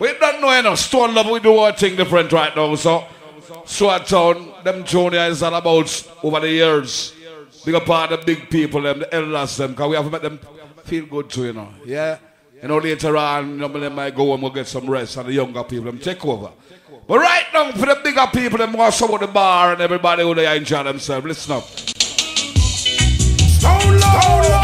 We don't know enough. Stone Love, we do our thing different right now. So, Swat Town, them junior is all about over the years. Big up all the big people, them, the elders, them, because we have to make them feel good too, you know. Yeah? You know, later on, you know, they might go and we'll get some rest, and the younger people, them take over. But right now, for the bigger people, them want some of the bar and everybody who they enjoy themselves. Listen up. Stone Love, Stone Love,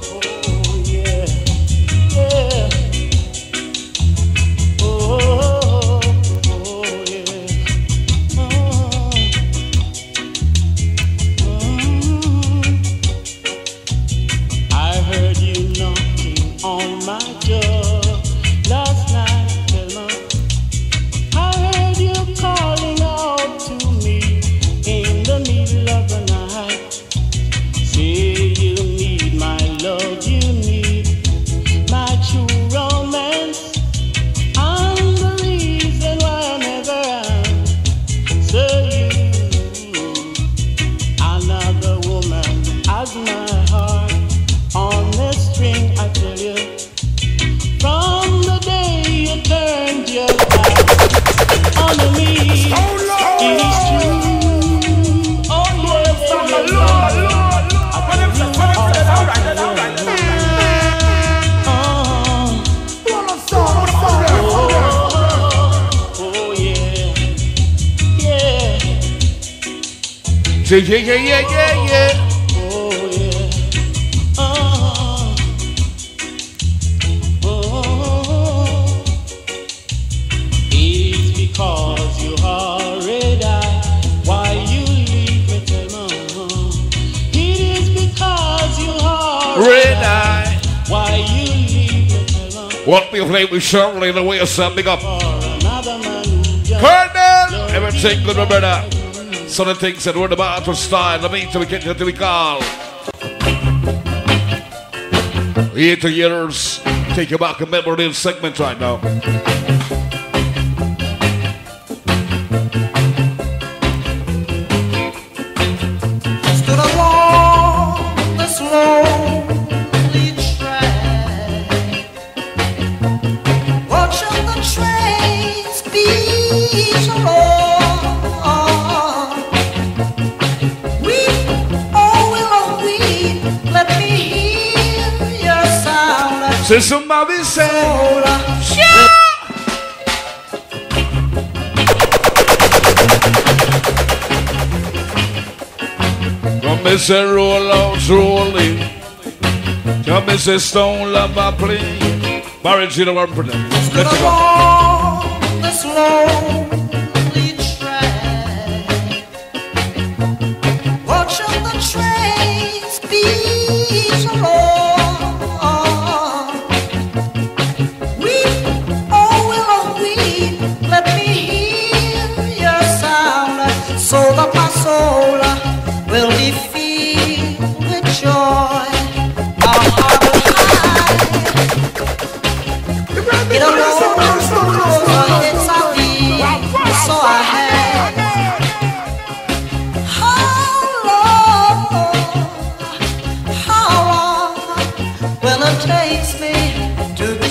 Shirley the way of up. Another man who just Colonel! Everything good, my brother. So the things that were the battle style, the means we get to we call. Eight years, take you back a memory segment right now. Say roll out, rolling. Come and say stone love my plea. Barry Gino, one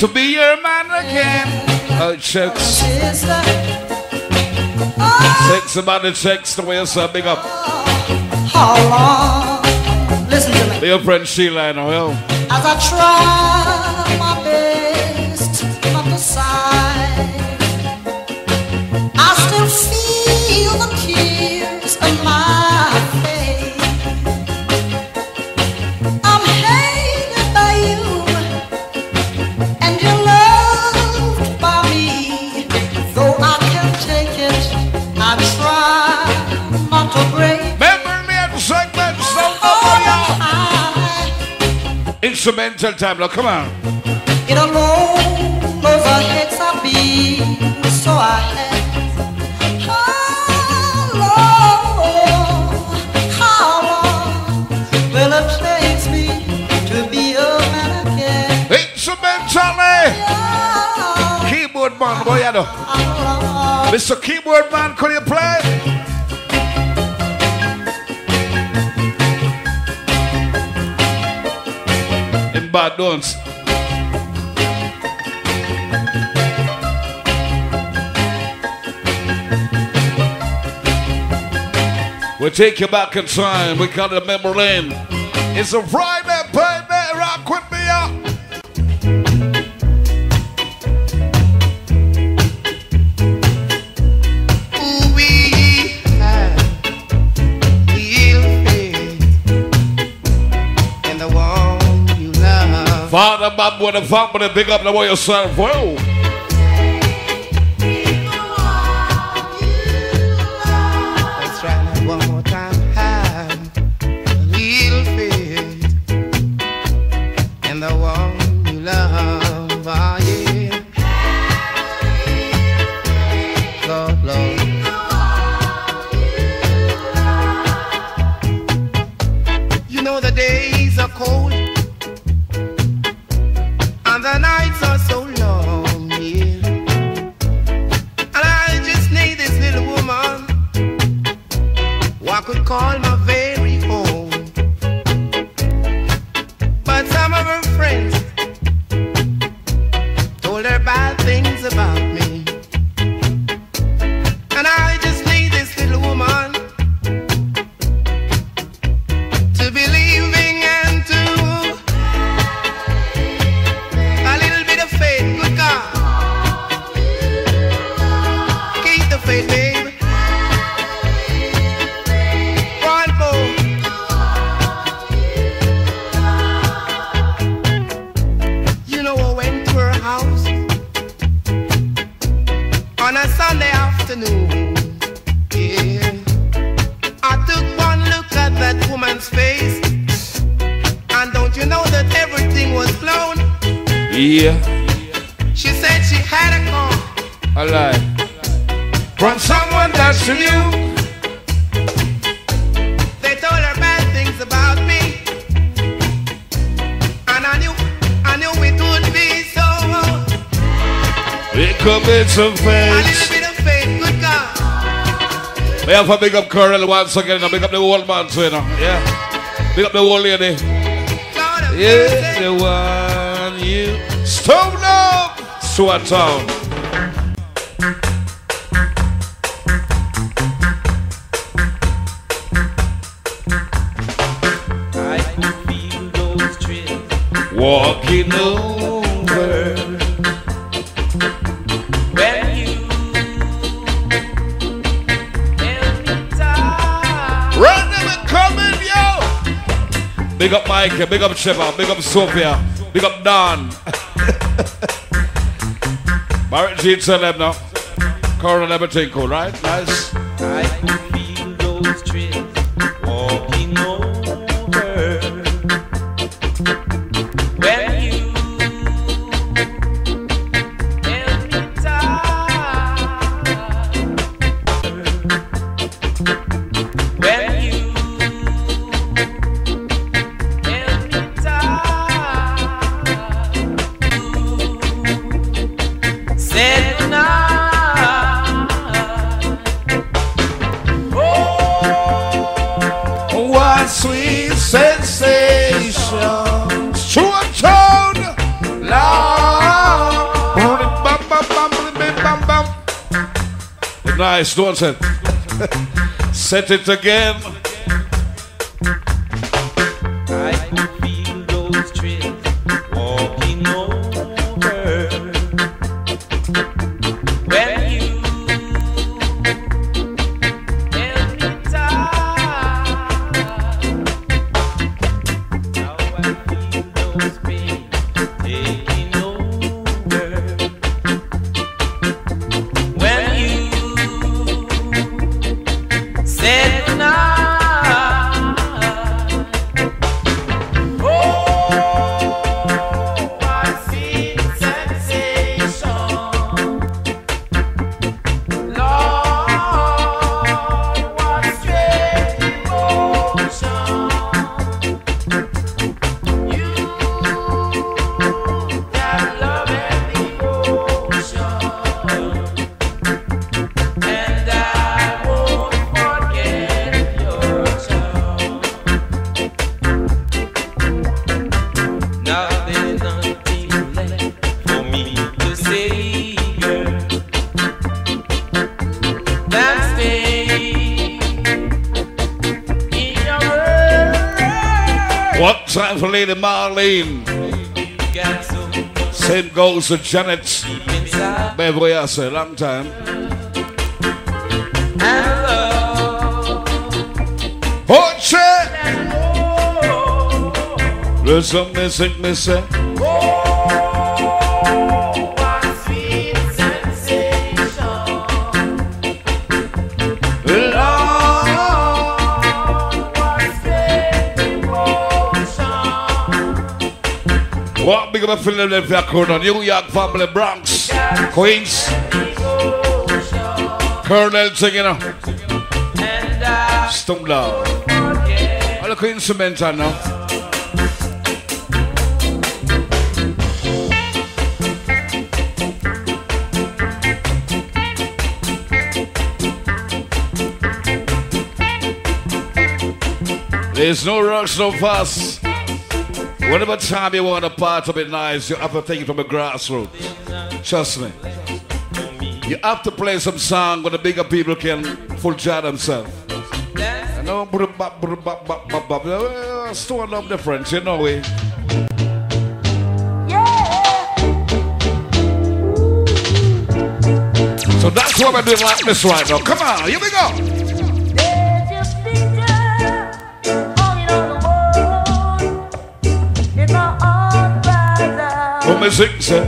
to be your man again. Oh, shucks. Sexy man, the checks the way you say big up. How long? Listen to me. Your friend Sheila, know, yo. As I try Instrumental time, now come on. It alone knows the hits I be, so I had. How long, how long will it take me to be a man again? Instrumentally. Keyboard man, boy, you know. Mr. Keyboard man, could you play? In bad dance. We take you back in time. We got a memory lane. It's a Friday, Father, Bob, with the family, big up the way yourself. Whoa. Have big up Colonel once again. and Big up the old man too, you know. Yeah. Big up the old lady. Yeah, the one you stone up. Swat town. Yo. Big up Mike, big up Sheva, big up Sophia, big up Don. Barrett G, them now. Colonel, everything cool, right? Nice. I Nice, don't it? Set it again. To Janet Beverly. Say, long time. Oh! And oh, There's some missing, missing. Emotion. What big of a Philadelphia crew now? New York family, Bronx, Queens, Colonel know. And I cement on now. There's no rush, no fuss. Whatever time you want to part of it nice, you have to take it from the grassroots. Trust me. You have to play some song where the bigger people can full jar themselves. I know, Still love the French, you know we. So that's what we're doing like this right now. Come on, here we go. And sing, sir.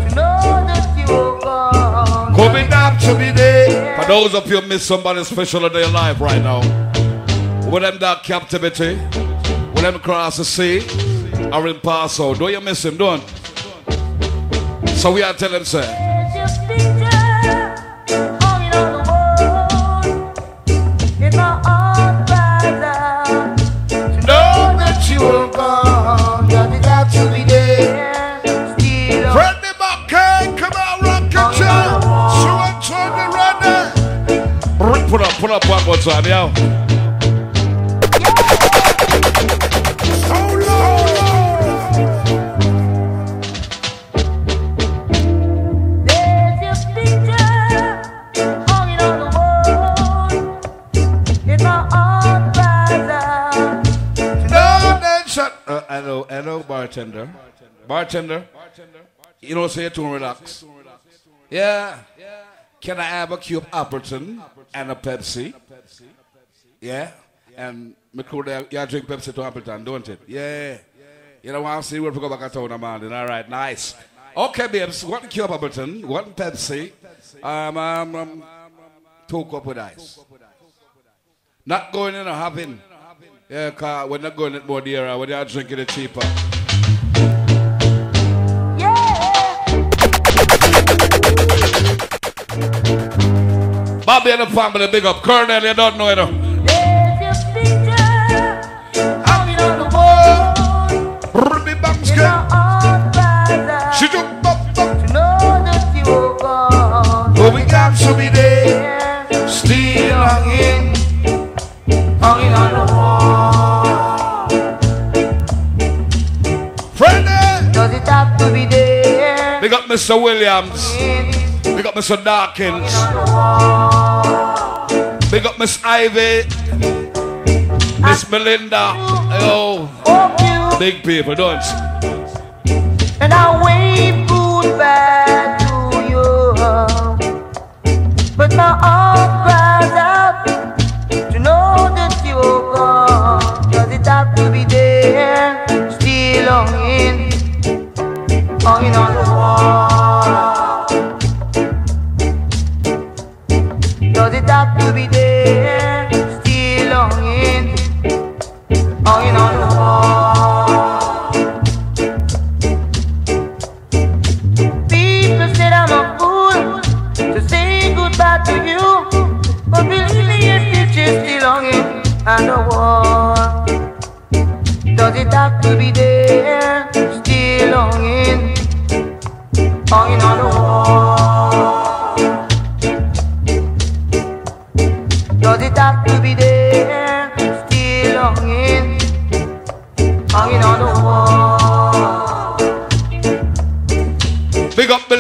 Coming down to me day. For those of you who miss somebody special in their life right now, with them that captivity, with them cross the sea, or in Paso, don't you miss him, don't? So we are telling sir. Up, put up one more time, yo. No, then shut. Hello, hello, bartender. Bartender. You know, say to relax. Yeah. Can I have a cube Appleton and a Pepsi? Yeah. And me cool you drink Pepsi to Appleton, don't it? Yeah. You know what I'm saying? We'll go back to town, man. All right, nice. Okay, babes. One cube Appleton, one Pepsi, um, um, um, two cup with ice. Not going in or having. Yeah, car, we're not going it more dearer. When you're drinking it cheaper. Bobby and the family, big up. Colonel, you don't know it. know. Ruby. She took bop, bop. But we got to be there. Still hanging. Hanging on the wall. Freddie. Eh? Does it have to be there? Big up Mr. Williams. Big up Mr. Dawkins. Big up Miss Ivy. Miss Melinda. Hope Big people, don't and I wave goodbye to you. But my heart cries out to know that you're gone. To be there? Still longing, hanging on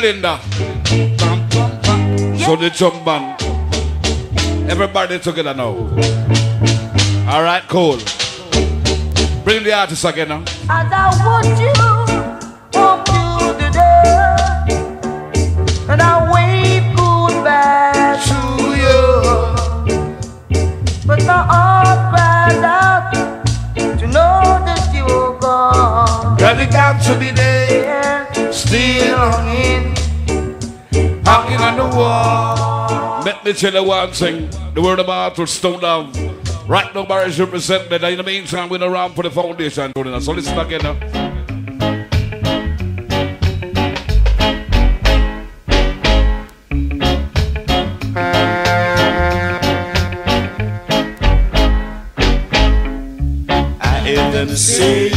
Belinda. So the jump band. Everybody together now. All right, cool. Bring the artist again now. As I watch you walk through the and I wave goodbye to you, but my heart cries out to know that you're gone. Got it got to be there. Still hanging on the wall. Let me tell you one thing. The word of art will stone down. Right now, Barry's representing. In the meantime, we're around for the foundation. So listen again now. Say,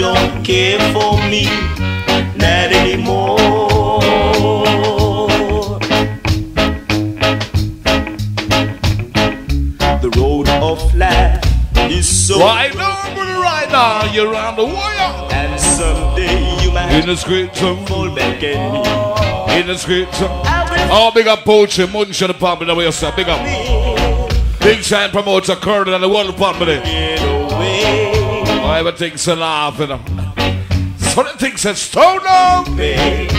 don't care for me, not anymore. The road of life is so Right now, everybody right now, you're on the wire. and someday you might In the some. fall back at me. In the some. Oh, big up Poetry, Munch and the Pump, the way you say, big up. Big time promoter, Curtin and the World Pump, get away. Oh, everything's a laugh, you know. So the thing stone down. babe.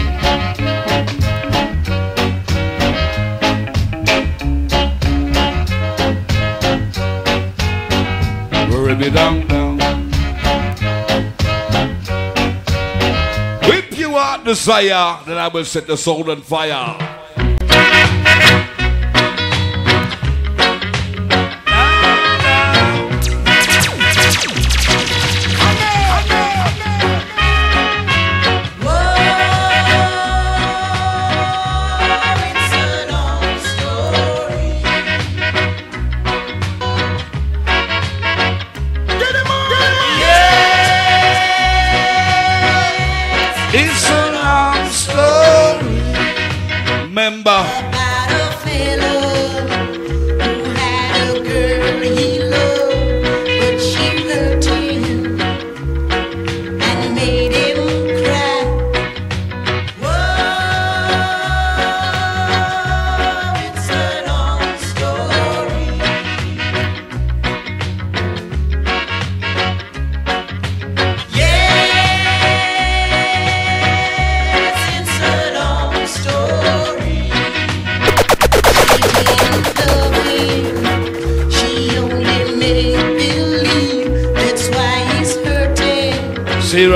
Bury me down, down. Whip you out desire, then I will set the soul on fire.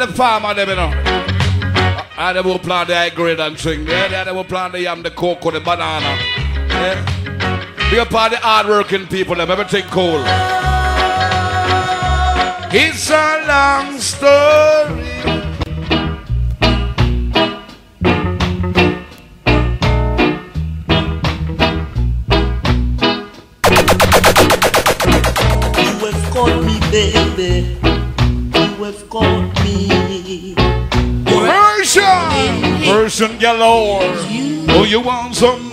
all the farmer them, you know. And they will plant the high and thing. Yeah, they will plant the yam, the cocoa, the banana. Yeah. Be a part of the hardworking people, them. Everything cool. It's a long story. you want some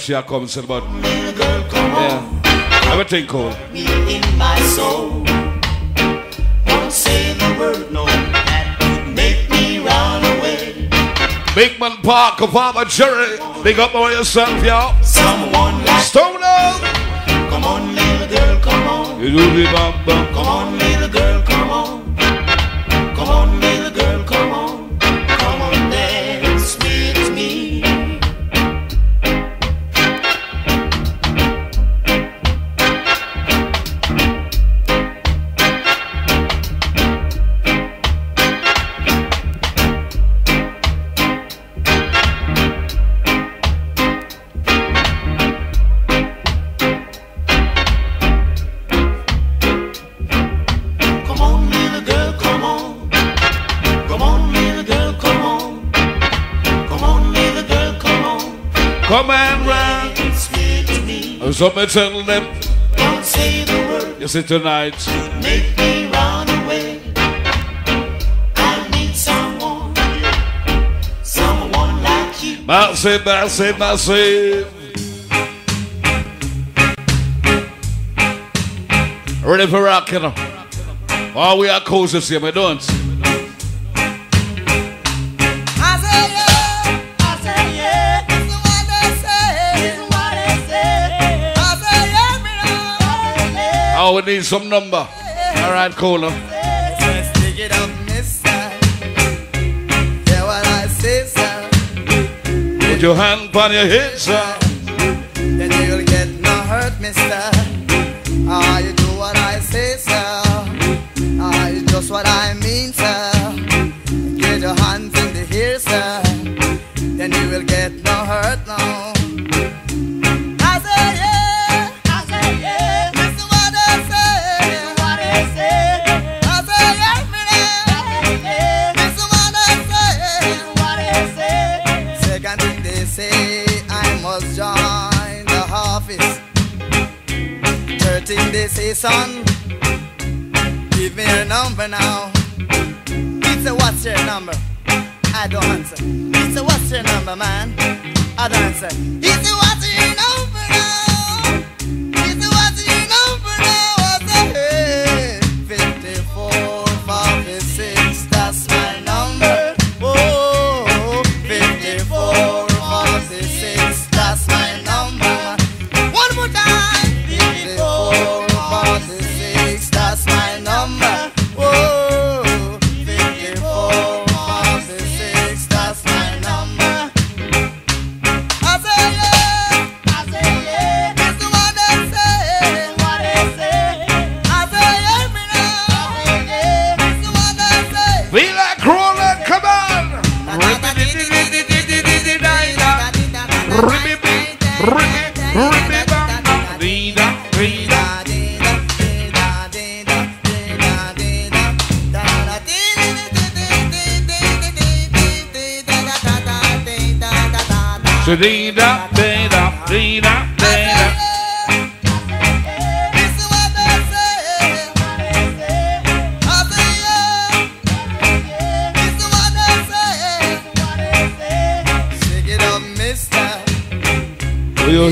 don't know she a come, said, but Little girl, come on. yeah. Everything cool. Me in my soul. Won't say the word no. Make me run away. Big Man Park of Farmer Cherry. Big up on yourself, y'all. Someone like. Stone. Come on, little girl, come on. You do the bum bum. Tell them. Don't say the word. You see tonight. Make me run away. I need someone. Someone like you. Massive, massive, massive. Ready for rock, you know. Oh, we are cozy year, we don't. Oh, we need some number. All right, cool. Now. So stick it up, mister. Hear what I say, sir. Put your hand on your head, sir. Then you'll get no hurt, mister. Ah, you do what I say, sir. Ah, you just what I son, give me your number now. He say, what's your number? I don't answer. He say, what's your number, man? I don't answer. He say, what's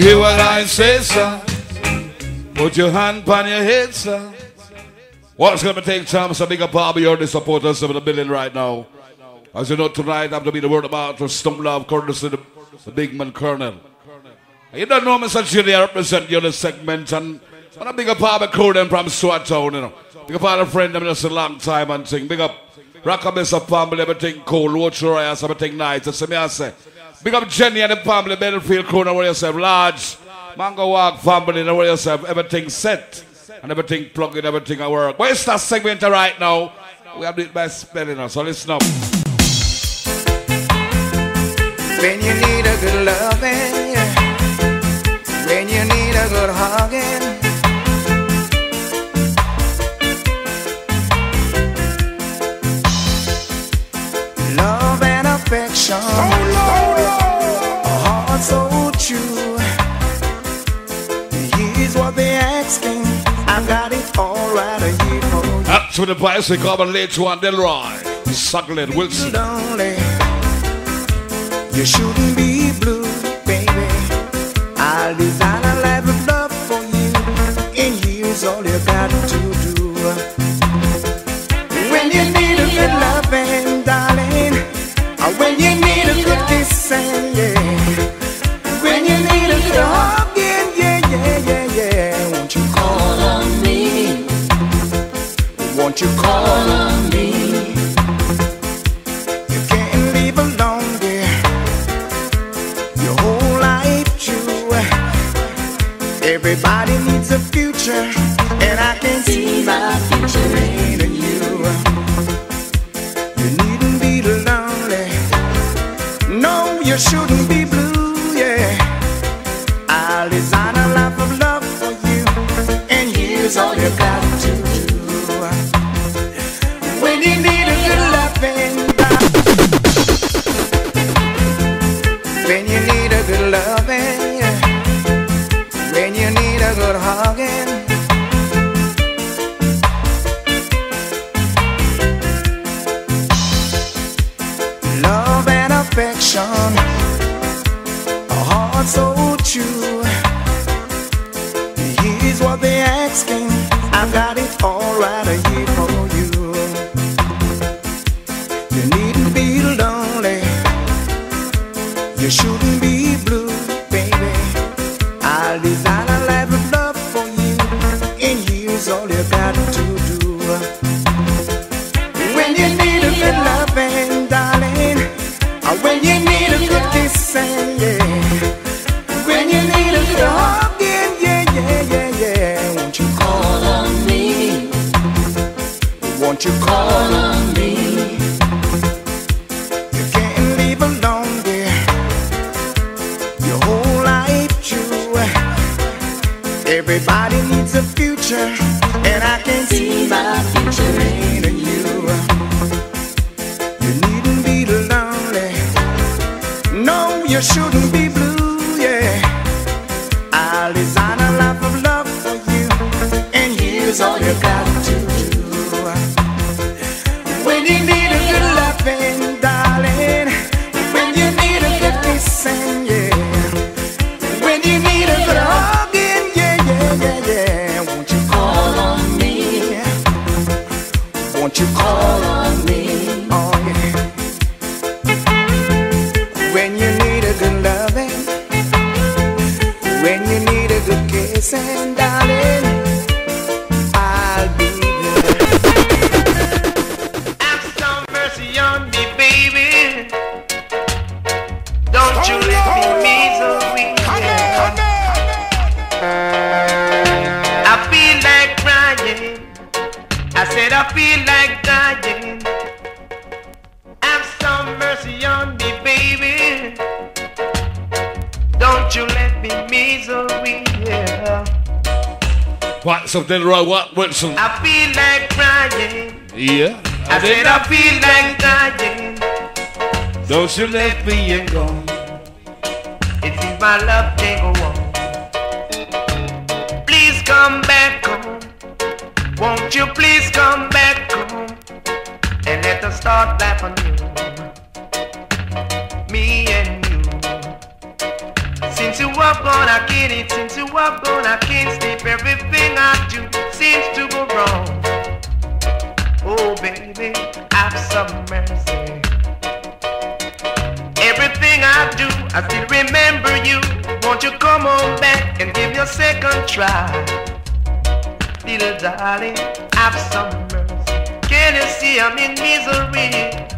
hear what I say, sir? Put your hand on your head, sir. What's going to take time? So big up all of your supporters of the building right now. As you know, tonight I'm going to be the word about to Stone Love, courtesy the, the big man colonel. You don't know Mr. Chili, I represent you in the segment and and a big up the crew them from Swat Town, you know. Big up all the friend them just a long time and thing. Big up Rockamissa family, everything cool, Roach Royals, everything nice. That's me I say. Big up Jenny and the family, Battlefield crew, know where yourself, large. Mango Walk family, know where yourself, everything set. And everything plugged in, everything at work. Where's that segment right now? We have it by spelling us, so listen up. When you need a good loving, when you need a good hugging. Love and affection, oh, a to the bicycle, but later on they'll ride. Suckling Wilson. Lonely. You shouldn't be blue, baby. I'll design a life of love for you, and here's all you got to do. When you need a good loving, darling, or when you need a good kissing. you call on me. You can't leave alone, dear. Your whole life true. Everybody needs a future, and I can see my future in you. You needn't be lonely. No, you shouldn't. feel like dying. Those who let me and gone. darling, have some mercy. Can you see I'm in misery?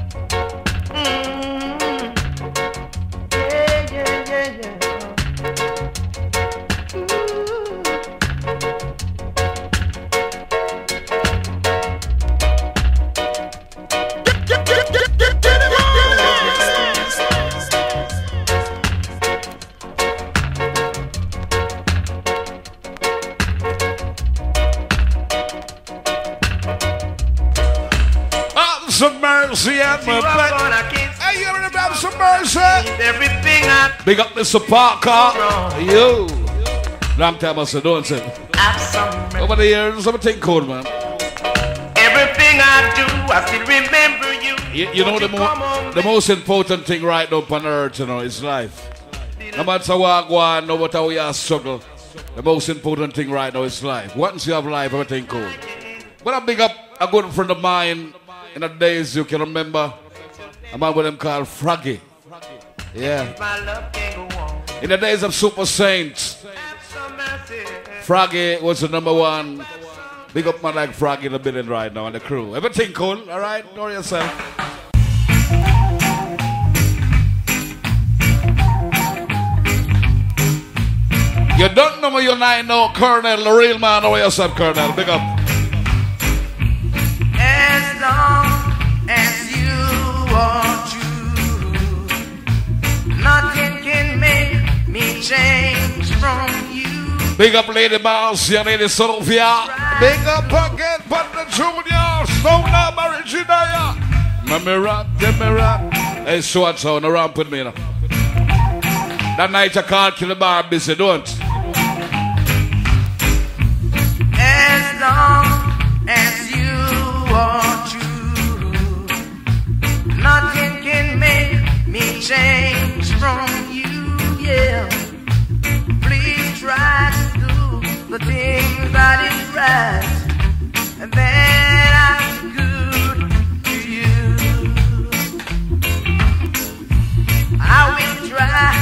Mr. Parker. Yo. Long time I said, don't say. Over the years, something cold, man. Everything I do, I still remember you. You, you know, the, mo- the most important thing right now on earth, you know, is life. No matter what go on, no matter how you struggle, the most important thing right now is life. Once you have life, everything cool. But I big up a good friend of mine in the days you can remember. A man with him called Froggy. Yeah. In the days of Super Saints. Froggy was the number one. Big up man like Froggy in the building right now and the crew. Everything cool, alright? Know yourself. You don't know me, you nine know Colonel, the real man. Know yourself, Colonel. Big up. Big up Lady Mouse, your Lady Sophia. Big up again, Partner Junior. Stone Mary Judea. Mammy rock, get me rock. Hey, short sound, around with me, you know. That night I can't kill the bar busy, don't. As long as you are true, nothing can make me change from the things that is right and that are good to you. I will try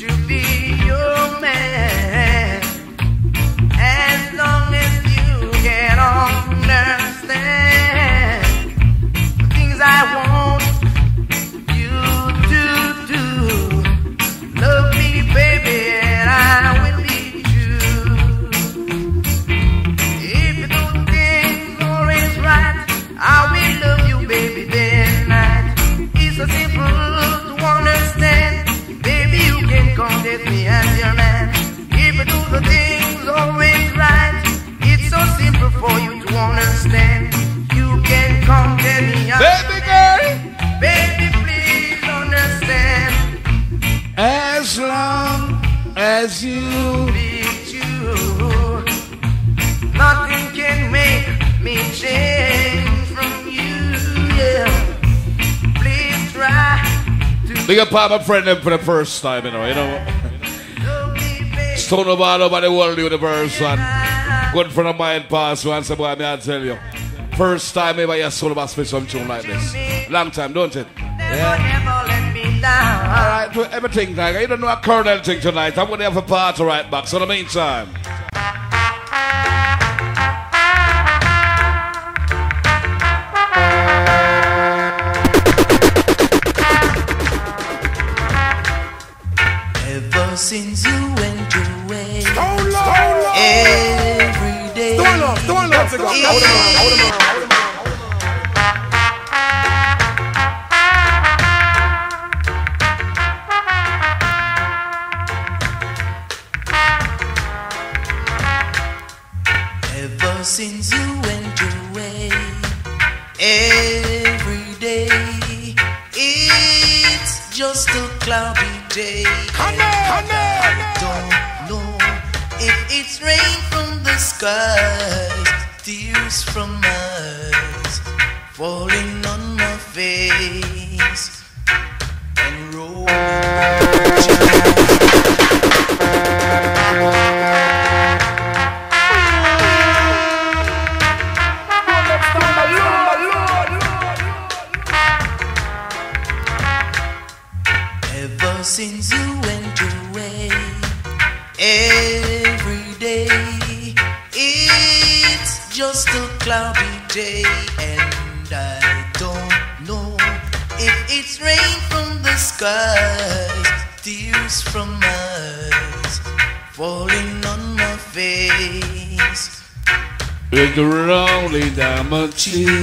to be your man. As long as you can understand the things I want you to understand. You can come tell me Baby girl. Baby, please understand. As long as you. Be true. Nothing can make me change from you. Yeah. Please try to Big up my friend for the first time, you know. You know. love me, baby. Stone about over the world universe and good friend of mine pass once boy, me I tell you. First time ever you soul about spit some tune like this. Long time, don't it? Never, never let me down. Alright, do everything like you don't know a Colonel thing tonight. I'm gonna have a party right back. So in the meantime. Ever since you love. Don't love. Hold on, on, hold on, on. Ever since you went away, every day it's just a cloudy day. Come on, come on. Don't know if it's rain from the skies, down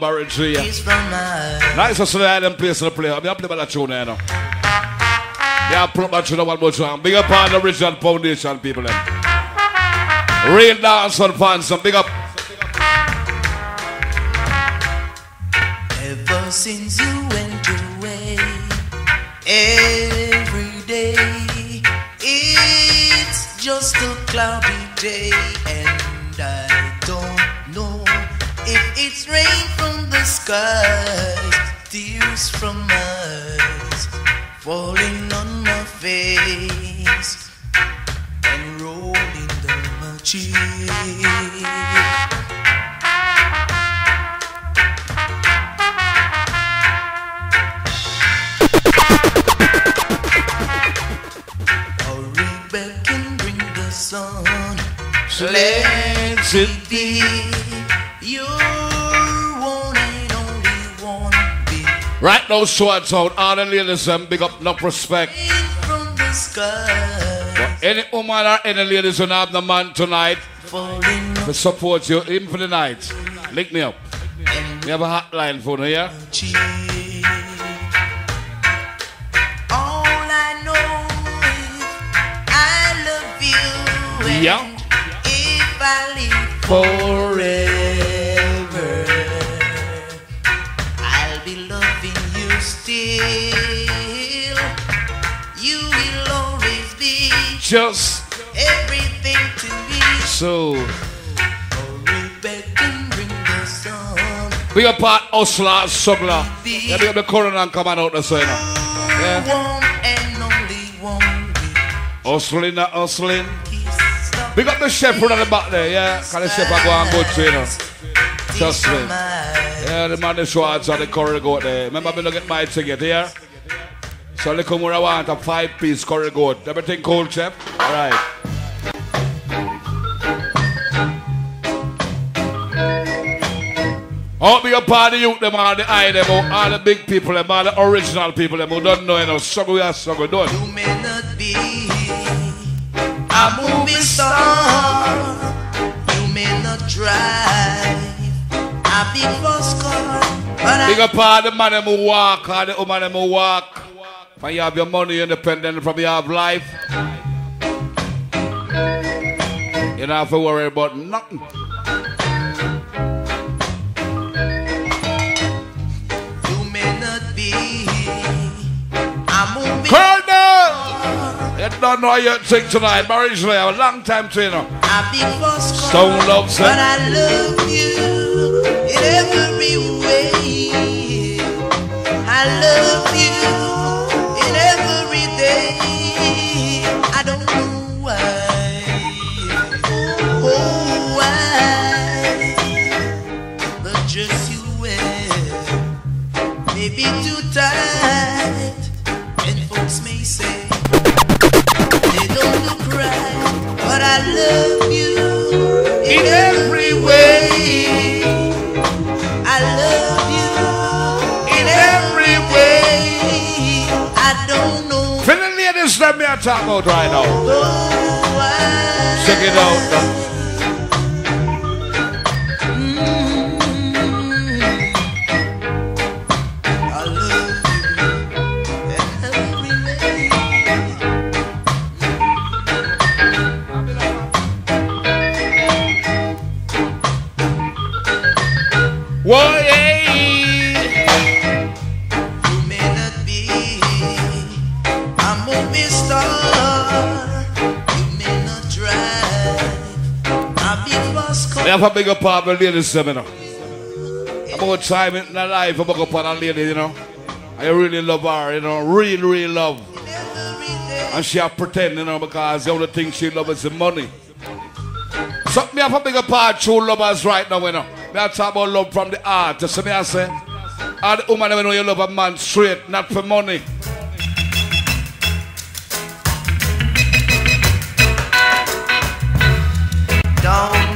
Laboratory. from my Nice to see them place to play. I mean, I play about that tune, you know. Yeah, put to the one more time. Big up on the original foundation people. Them. Real dance on fans. Some big up. Ever since you went away, every day it's just a cloudy day, and I don't know if it's rain the skies, tears from eyes falling on my face and rolling down my cheek. Back and bring the sun. Let it be Right now, swords out. All the ladies, them big up, enough respect. rain from the sky. Any woman or any ladies who have the man tonight to support you, even for the night, link me up. We have a hotline for you, yeah? All I know is I love you. and Yeah. If I live Forever. Still. You will always be Just everything to me. so. Hurry back and bring the sun. Big up part hustler, smuggler. Yeah, big up the coroner coming out the side. Yeah. One and only one Hustling, not hustling. Big up the shepherd at the back there, yeah? Cause the shepherd go on good too, you know. Trust me. Yeah, the man the Schwartz and the curry goat there. Remember me to get my ticket here? So look where I want a five piece curry goat. Everything cold, chef? Alright. Oh, be a part of the youth, them all the eye, them all, all the big people, them all the original people, them who don't know, you know, struggle, we are struggle, don't. You may not be a movie star. You may not drive big bus car, but Big I up all the man who walk, all the woman who walk. When you have your money independent from you have life. You don't have to worry about nothing. you may not be a movie Colonel! You don't know how you think tonight, but originally I have a long time to you know. a big bus car, Stone loves but it. I love you in. I love you in every day. I love you in every day. I don't know Ladies that me talking about right now. Check it out. Uh. Have a bigger part of the ladies seminar. About time in my life about go upon a lady, you know. I really love her, you know, really, really love. And she a pretend, you know, because the only thing she loves is the money. So me have a bigger part true lovers right now, you know. Me I talk about love from the heart. You see me I say? All the woman when know you love a man straight, not for money. Don't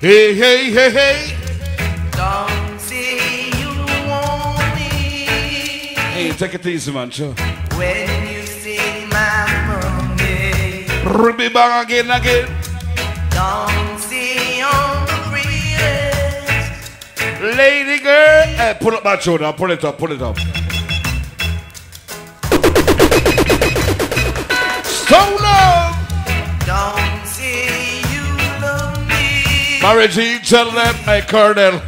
Hey, hey, hey, hey. Don't see you want me. Hey, take it easy, man. Sure. When you see my money. Ruby bang again, again. Don't see on the bridge. Lady girl. Hey, pull up my shoulder. Pull it up, pull it up. So long. Don't Marriage is a them, my colonel.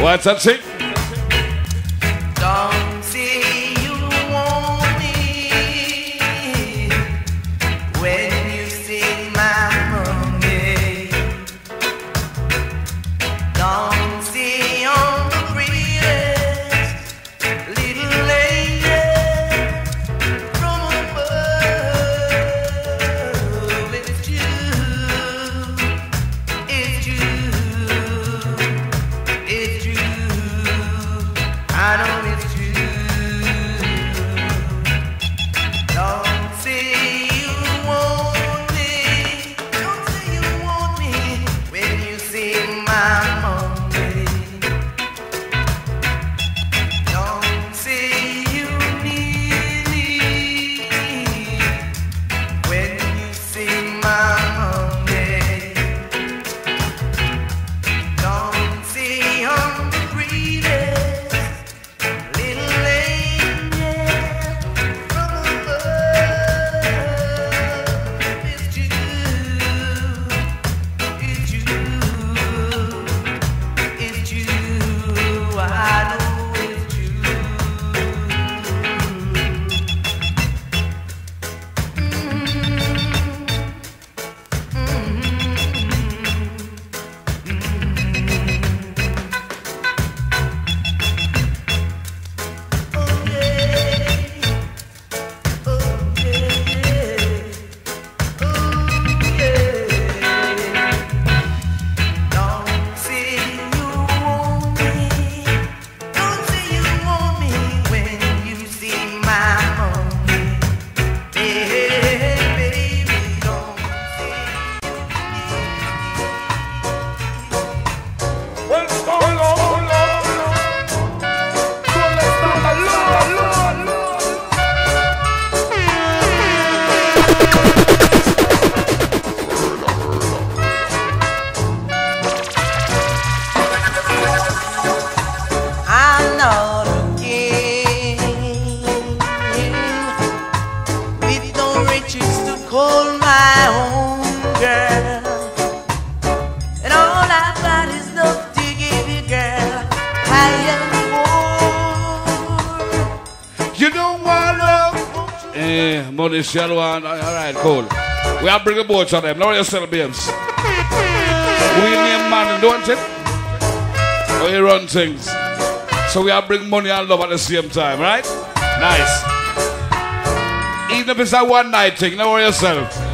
What's that, sing? This yellow one. All right, cool. We are bringing both of them. Know yourself, babes. We name man, don't it? We run things. So we are bringing money and love at the same time, right? Nice. Even if it's a one night thing, know yourself.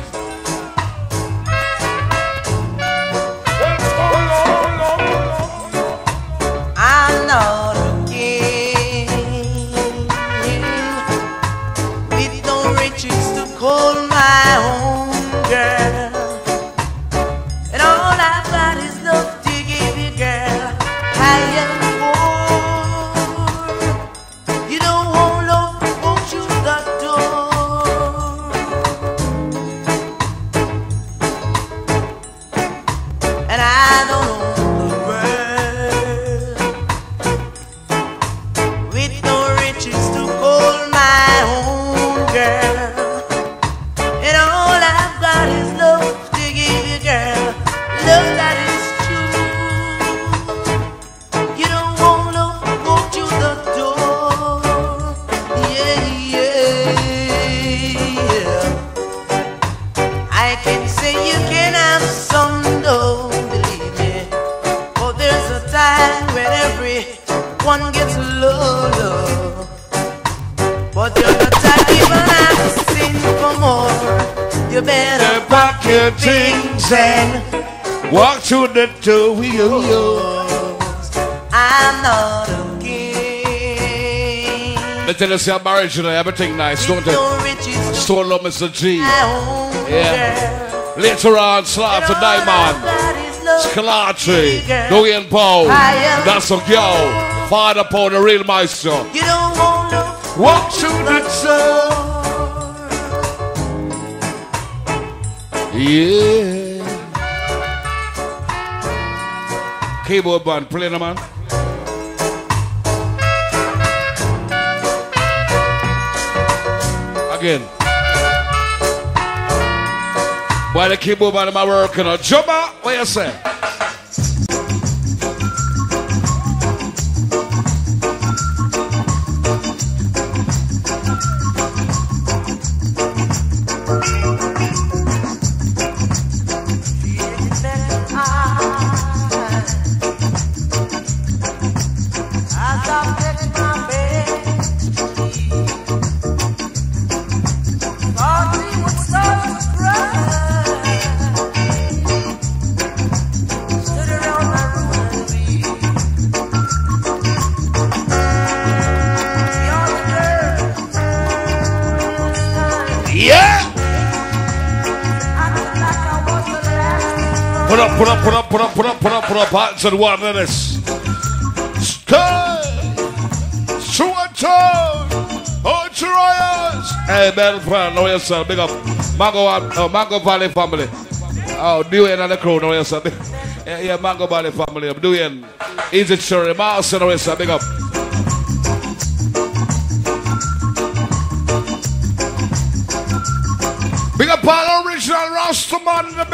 legacy of marriage, you know, everything nice, don't it? Stone love Mr. G. Yeah. Later on, Slav to Diamond. Scalatri. Dorian Paul. That's a girl. Father Paul, the real maestro. You don't want to walk through the door. Yeah. Keyboard band, play the man. Again. While the keyboard man am working on Jumba, what you say? Put up, put up, put up, put up, put up, put up, hands and one of this. Sky! Suwatan! Oh, Chirayas! Hey, man, friend, know yourself. Big up. Mango, uh, Mango Valley family. Oh, doing another crew, know yourself. Yeah, yeah, Mango Valley family. Doing Easy Cherry. Master, know yourself. Big up. Big up all original Rastaman the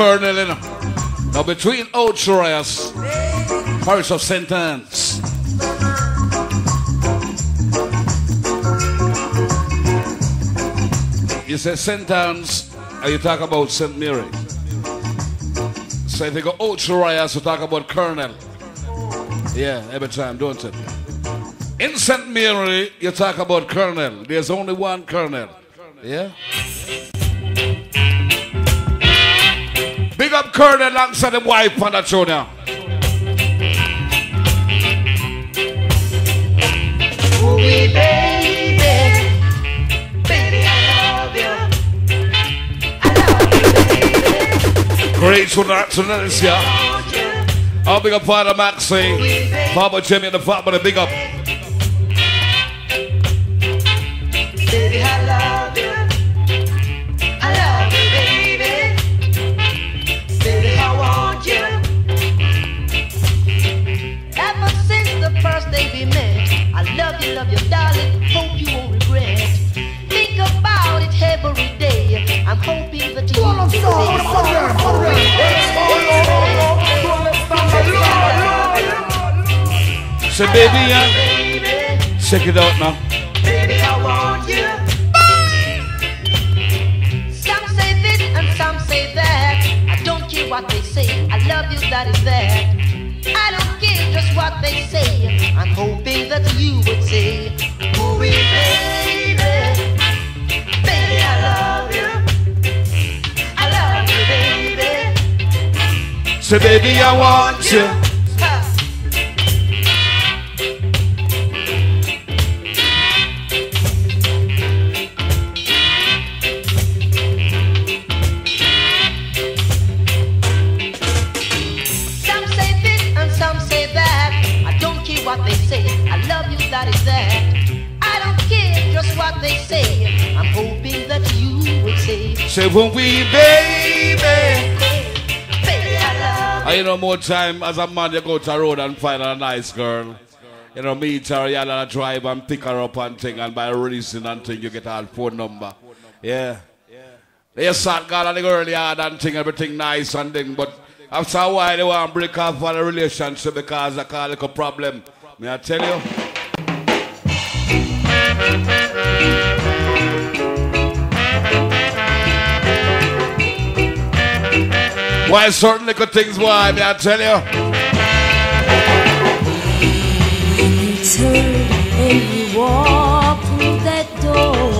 One colonel in Now between Chorias, Parish of St. Anne's. You say St. Anne's, and you talk about St. Mary. So if you go Old you talk about Colonel. Yeah, every time, don't it? In St. Mary, you talk about Colonel. There's only one Colonel. Yeah? Colonel alongside the wife on that show now. Ooh-wee, baby. Baby, I love you. Great to that to this, yeah. Want you. I'll big up Father Maxie, Papa Jimmy and the family, big up. Baby, yeah. Baby, Check it out now. baby, I want you. Some say this and some say that. I don't care what they say. I love you, that is that. I don't care just what they say. I'm hoping that you would say, Ooh, baby, baby, I love you. I love you, baby. Say, baby, I want you. Say, we baby. I And you know, more time as a man, you go to the road and find a nice girl. You know, meet her, you know, drive and pick her up and thing, and by releasing and thing, you get her phone number. Yeah. They start girl the girl yard and thing, everything nice and thing, but after a while, they want to break off on a relationship because they call it a problem. May I tell you? Why certain little things, why, may I tell you? turn and you walk through that door.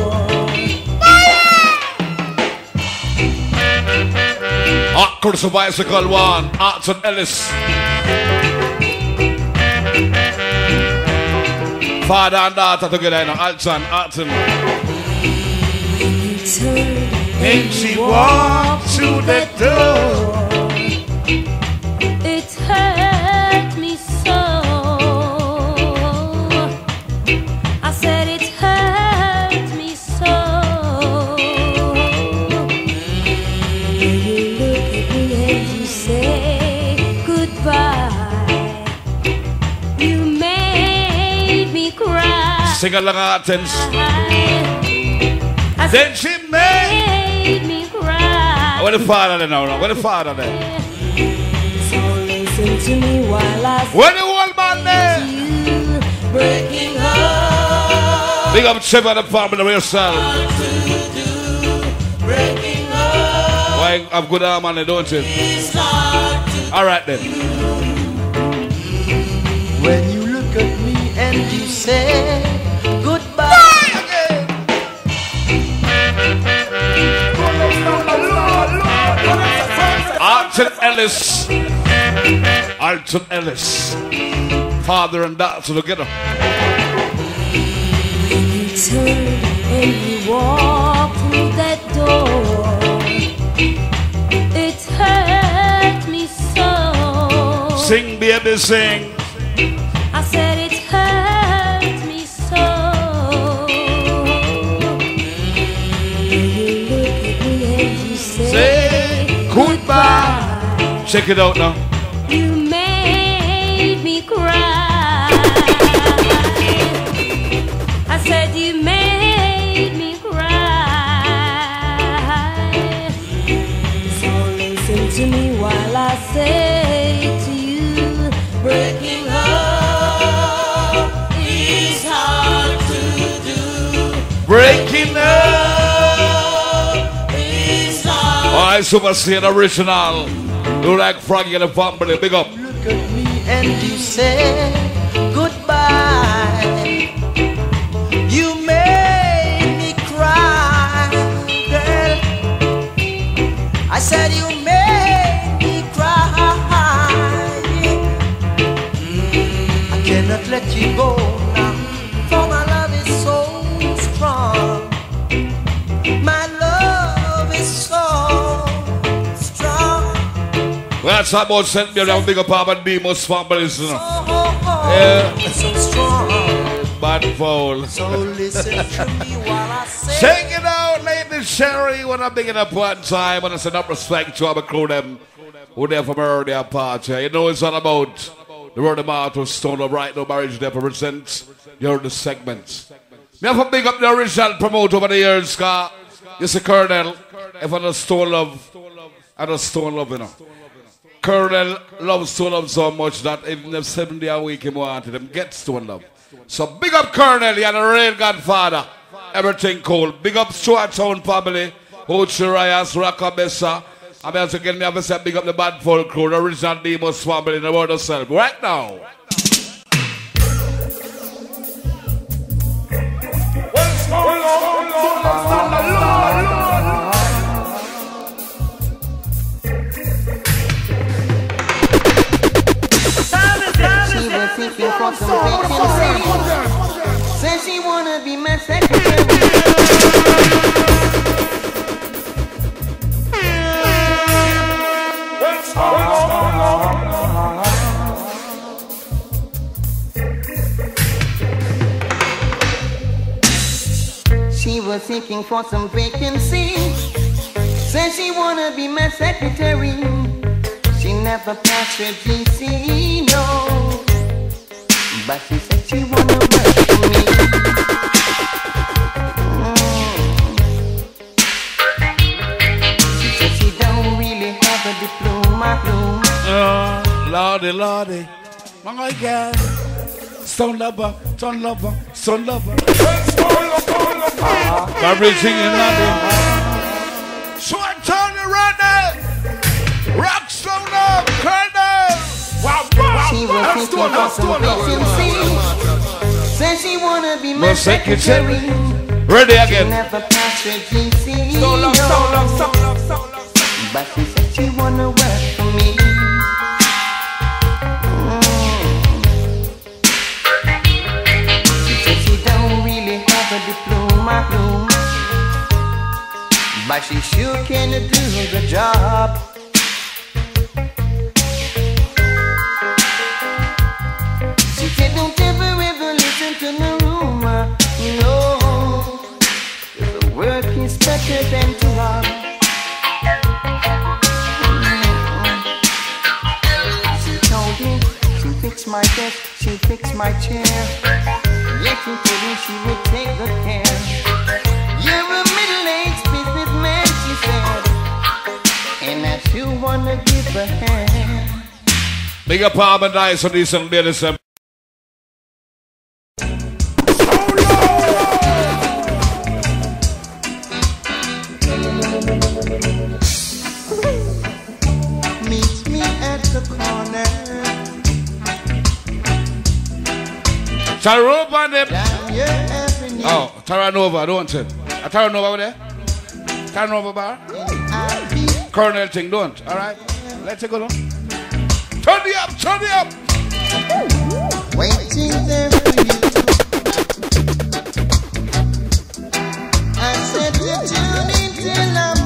The bicycle one, Alton Ellis. Father and daughter together, you know, Alton, Arton. You And she walked through the door. It hurt me so. I said it hurt me so. You look at me and you say goodbye. You made me cry. Sing along. I Then she made. made me cry. Where the father there now? Where the father there? So listen to me while I Where the old man there? breaking up, Big up Trevor the family of yourself. breaking up. Why have good arm on it, don't you? All right then. When you look at me and you say Alton Ellis. Alton Ellis. Father and daughter together. you turn and you walk through that door. It hurt me so. Sing, baby, sing. Check it out now. You made me cry. I said you made me cry. So listen to me while I say to you, breaking up is hard to do. Breaking up. Is hard. Right, Super Saiyan original. Do like Froggy and the family. Big up. Look at me and you say goodbye. You made me cry, girl. I said you made me cry. Mm, I cannot let you go that's about sent me around big up Harvard B. Most families, you know. Oh, Yeah. so strong. Bad foul. So listen to me while I say. Check it out, Lady Sherry. When I'm big up one time, when I send up respect to our crew, them who there from earlier part. yeah. You know, it's all about the word of mouth was stone up right now, marriage there represents your the segments. Me have to big up the original promoter over the years. You see, Colonel, if I'm a stone love, and a stone love, you know. Colonel loves stone love so much that even if seven day a week he wanted them gets stone love. So big up Colonel, you're the real godfather. Everything cool. Big up Stuart Town family, Uchi Reyes, Rakabessa. I'm also again me have to big up the bad folk crew, the original Demos family in the world of self. Right now. She was seeking for some vacancy. Said she wanna be my secretary. She was seeking for some vacancy. Said she wanna be my secretary. She never passed her GC, no. But she said she wanna work for me. Mm. She said she don't really have a diploma, no. Uh, Lordy, Lordy. My girl. Stone lover, son lover, son lover. Barbara singing Lordy. Short Tony Rodney. Rock stone up, Colonel. Wow, wow, She was wow. seeking for some vacancy. Said she wanna be my My secretary. secretary. Ready She never passed her GC. So long, so long, so long, so long. But she said she wanna work for me. Mm. She said she don't really have a diploma, no. But she sure can do the job. She told me she fixed my desk, she fixed my chair. Yes, she she would take good care. You're a middle-aged businessman, she said, and you wanna give a hand. Big up Dice on these and Taruba and them. Down your avenue. Oh, Taranova, don't it? A Taranova over there? Taranova bar? Colonel thing, don't. Alright? Let's go on. Turn it up, turn it up. waiting there for you. I said to tune in till the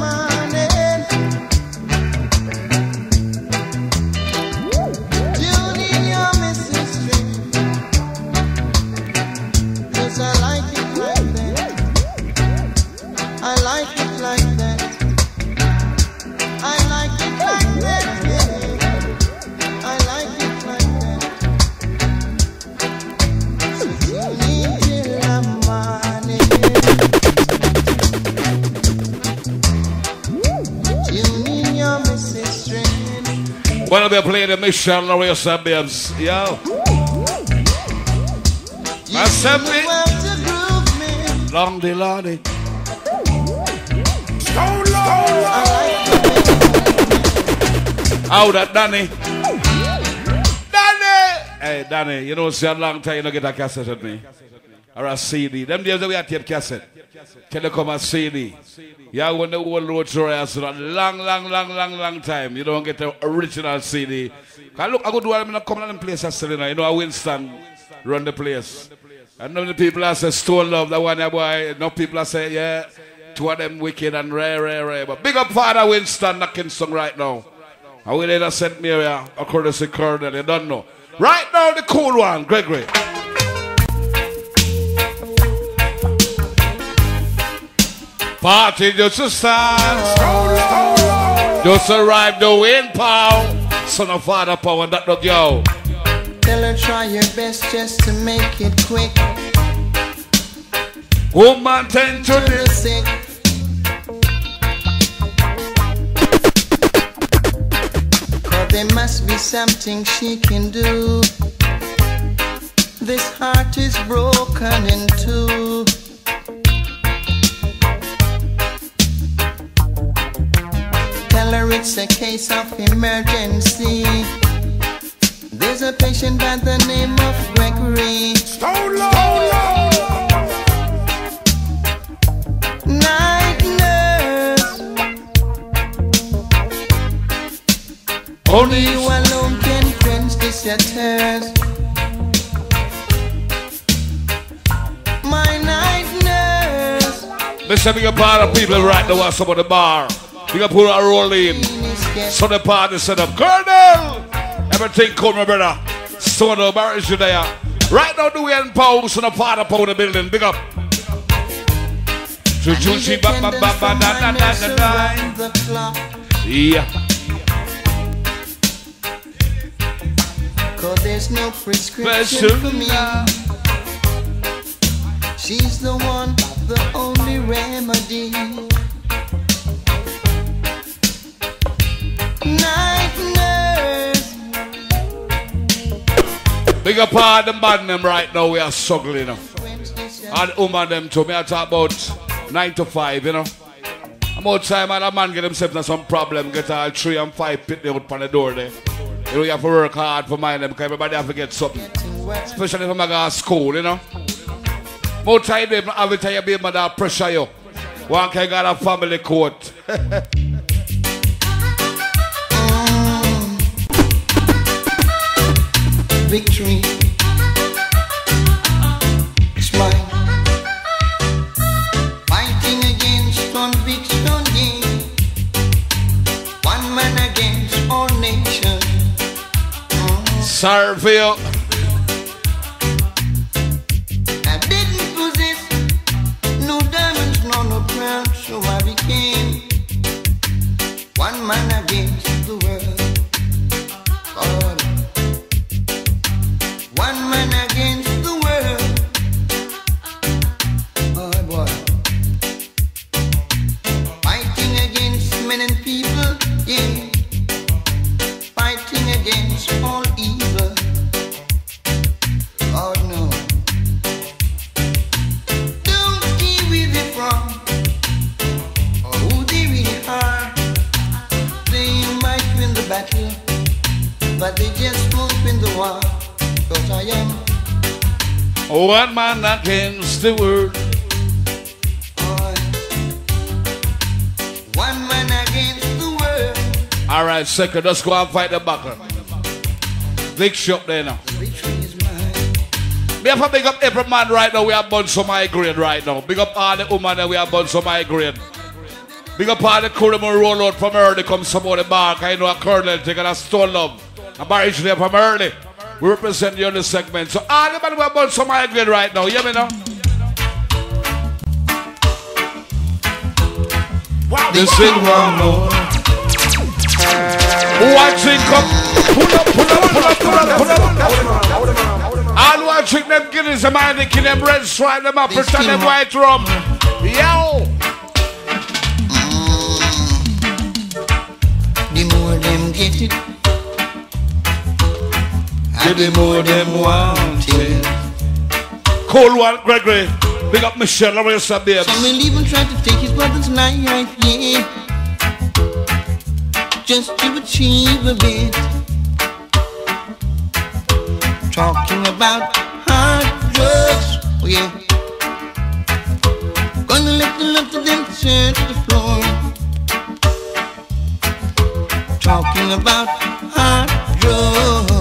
Wanna be playing the Michelle Larissa Babes. Yo. Assembly. Well to groove me. Long day, Lordy. How that Danny? Danny! Hey, Danny, you know, it's a long time you don't get a cassette with me. Or a CD. Them days we had tape cassette. Can you come a CD? Yeah, when the old road tour has a long, long, long, long, long time. You don't get the original CD. Cause look, I go do what I'm not coming them place as you know. Know, Winston run the place. And none of the people are say Stone Love, that one that boy. No people are say, yeah, two of them wicked and rare, rare, rare. But big up Father Winston knocking song right now. I will later send me a courtesy Colonel, you don't know. Right now, the cool one, Gregory. Party just a start. Just arrived the wind power. Son of father power, that dog yo. Tell her try your best just to make it quick. Woman tend to To this. the sick. Cause there must be something she can do. This heart is broken in two. It's a case of emergency. There's a patient by the name of Gregory. Night nurse. Only you alone can quench this your thirst. My night nurse. Listen, big up all the people right now, up on the bar. Big up are rolling. So the party set up. Colonel! Everything cool, my brother. So the you there. Right now, do we end pause on the party upon the building. Big up. She ba ba ba ba da da da da da. Yeah. cause there's no prescription for me. She's the one, the only remedy. Big up all the man them right now, we are struggling. You know. And woman them too. Me I talk about nine to five, you know. About time and a man get himself some problem, get all three and five pit out on the door there. You know, you have to work hard for mind them because everybody have to get something. Especially if I'm going to school, you know. More time it tell your baby mother pressure you. One can got a family court. victory. It's mine. Fighting against conviction, yeah. One man against all nations. Sorry for you. One man against the world. One man against the world. All right, second, let's go and fight the battle. Big shop there now. We have to big up every man right now. We have bun some migraine right now. Big up all the women that we have bun some migraine. Big up all the that roll out from early, come some of the bark. I know a colonel taking a stone love. And Barry there from early. We represent you in this segment. So all the men we have bun some migraine right now. You hear me now? This is one more. Watching come. Pull up, pull up, pull up, pull up, pull up. All who are drink them Guinness, the man, they kill them red, stripe them up, pretend them white rum. Yo! The more them get it, Give me more them want. Cold one, Gregory. Big up Michelle, are you, some will even try to take his brother's life, yeah. Just to achieve a bit. Talking about hard drugs, oh yeah. Gonna let the love to them to the floor. Talking about hard drugs.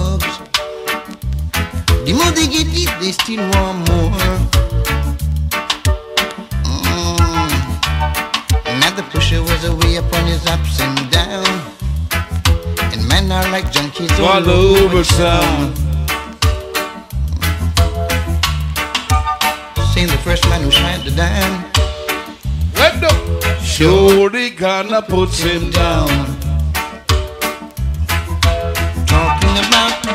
The more they get it, they still want more. Mm. Now the pusher was away upon his ups and downs. And men are like junkies all, All over town. Seen the first man who shot the. When the Shorty gonna put him down. Talking about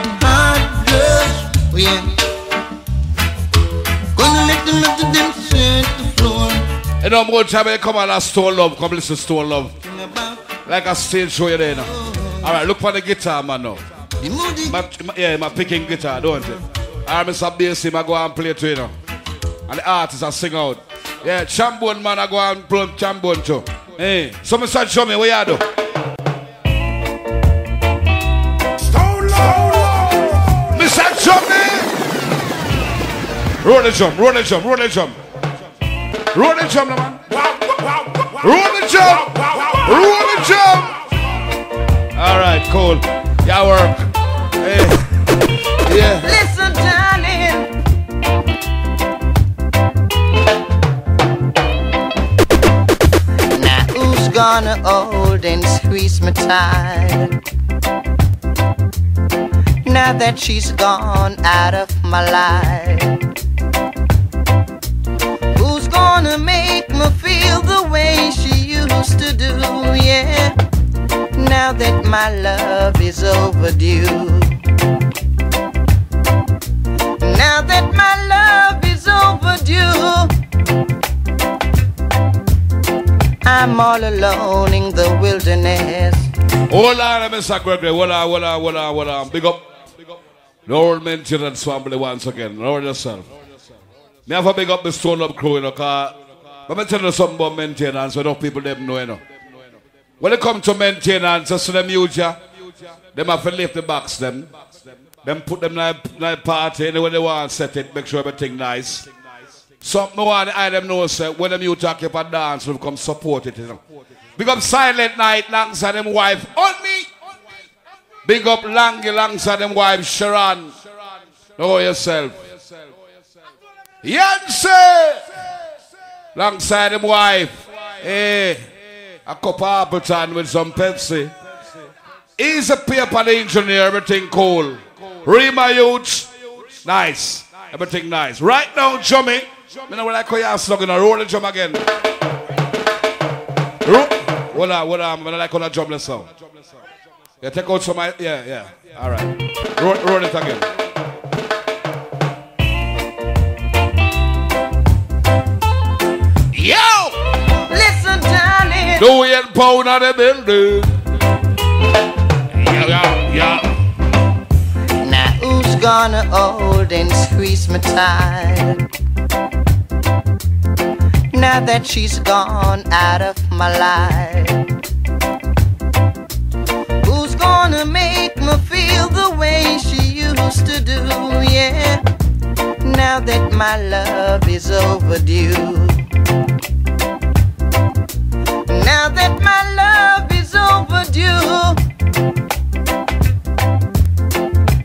You know, more time you come on and Stone Love, come listen to Stone Love. Like a stage show you there now. All right, look for the guitar, man, now. My, my, yeah, my picking guitar, don't it? I Mr. Bassy, I'm go and play to you know. And the artists I sing out. Yeah, Chambone man, I go and play Chambone too. Hey, so Mr. Show me what you do. Mr. Me! Roll the jump, roll the jump, roll the jump. Roll the jump, man. Roll the jump! Roll the jump! All right, cool. Yeah, work. Hey. Yeah. Listen, darling. Now who's gonna hold and squeeze me tight? Now that she's gone out of my life, gonna make me feel the way she used to do, yeah. Now that my love is overdue. Now that my love is overdue. I'm all alone in the wilderness. Hola, Mr. Gregory. Hola, hola, hola, hola. Big up. Lord, mention and swamble once again. Lord yourself. Me have to big up the stone up crew, you know, cause let me tell you something about maintenance, so enough people them know, you know. When it come to maintenance, just them use ya, them have to lift the box them. Them put them in a, a party anywhere they want set it, make sure everything nice. Something want I them know say when them you talk about dance, will come support it, you know. Big up Silent Night alongside them wife on me. Big up Langy alongside them wife Sharon. Know yourself. Yancey! Alongside them wife. Hey, a cup of Appleton with some Pepsi. He's a paper engineer, everything cool. Rima youths, nice. Everything nice. Right now, Jummy. Me know what I call you slugging. Roll the drum again. Hold on, hold on. I like how that drumless sound. Yeah, take out some. Yeah, yeah. All right. Roll, roll it again. And pound on the building? Yeah, yeah, yeah. Now who's gonna hold and squeeze me tight? Now that she's gone out of my life, who's gonna make me feel the way she used to do? Yeah. Now that my love is overdue. Now that my love is overdue.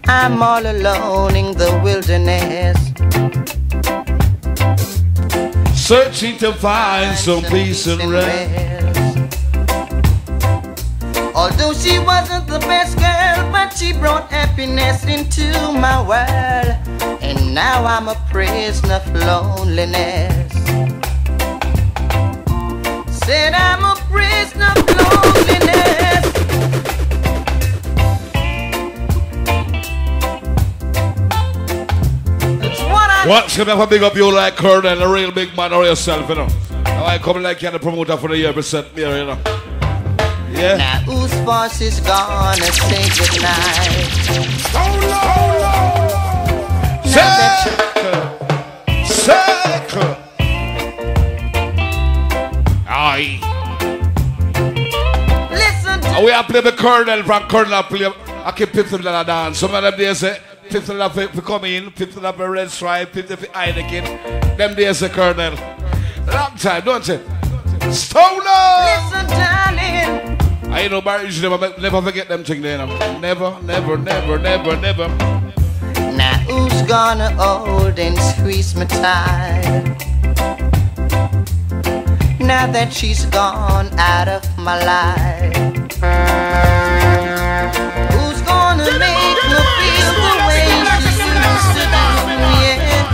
I'm all alone in the wilderness. Searching to find some peace and rest. Although she wasn't the best girl, but she brought happiness into my world. And now I'm a prisoner of loneliness. Said I'm a prisoner of loneliness. It's what I What's gonna have a big up you like Colonel, a real big man or yourself, you know? How I come like you're the promoter for the year, percent here, you know? Yeah? Now whose voice is gonna say goodnight? Now that Circle! Aye. And we have play the Colonel from Colonel play. I keep people that dance. Some of them days say, people that fi come in, people that for Red Stripe, people for Heineken. Them days say Colonel. Long time, don't you? Stoner! Listen, darling. I ain't no marriage, never, never forget them things there. Never, never, never, never, never. Now who's gonna hold and squeeze me tight? Now that she's gone out of my life. Who's gonna make me feel the way she used to do? Yeah.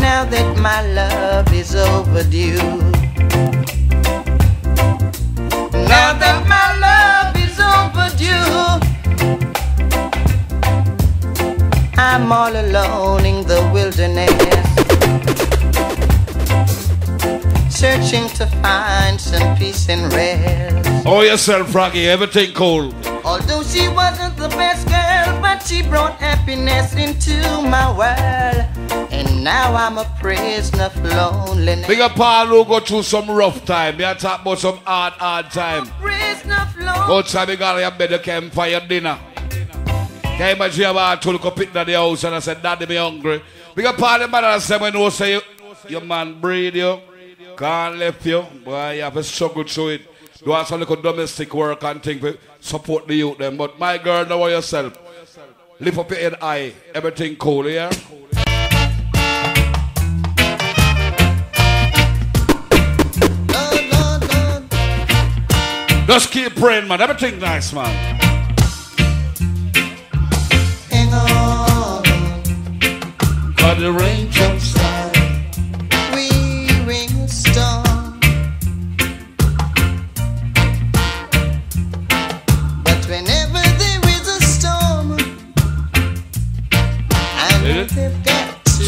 Now that my love is overdue. Now that my love is overdue. I'm all alone in the wilderness. Searching to find some peace and rest. Oh, yourself, Froggy. Everything cool. Although she wasn't the best girl, but she brought happiness into my world. And now I'm a prisoner of loneliness. Big up Paul who go through some rough time. Me a talk about some hard, hard time. A Prisoner of loneliness. Outside me got your bed, you for your dinner. Came and see about to look up in the house and I said, Daddy, me hungry. Big up all the man that said when you say your man breed you, can't left you, boy, you have to struggle through it. Do have some little domestic work and things to support the youth them. But my girl, know yourself. Lift up your head high. Everything cool, yeah? Just keep praying, man. Everything nice, man. Hang on. Got the rain comes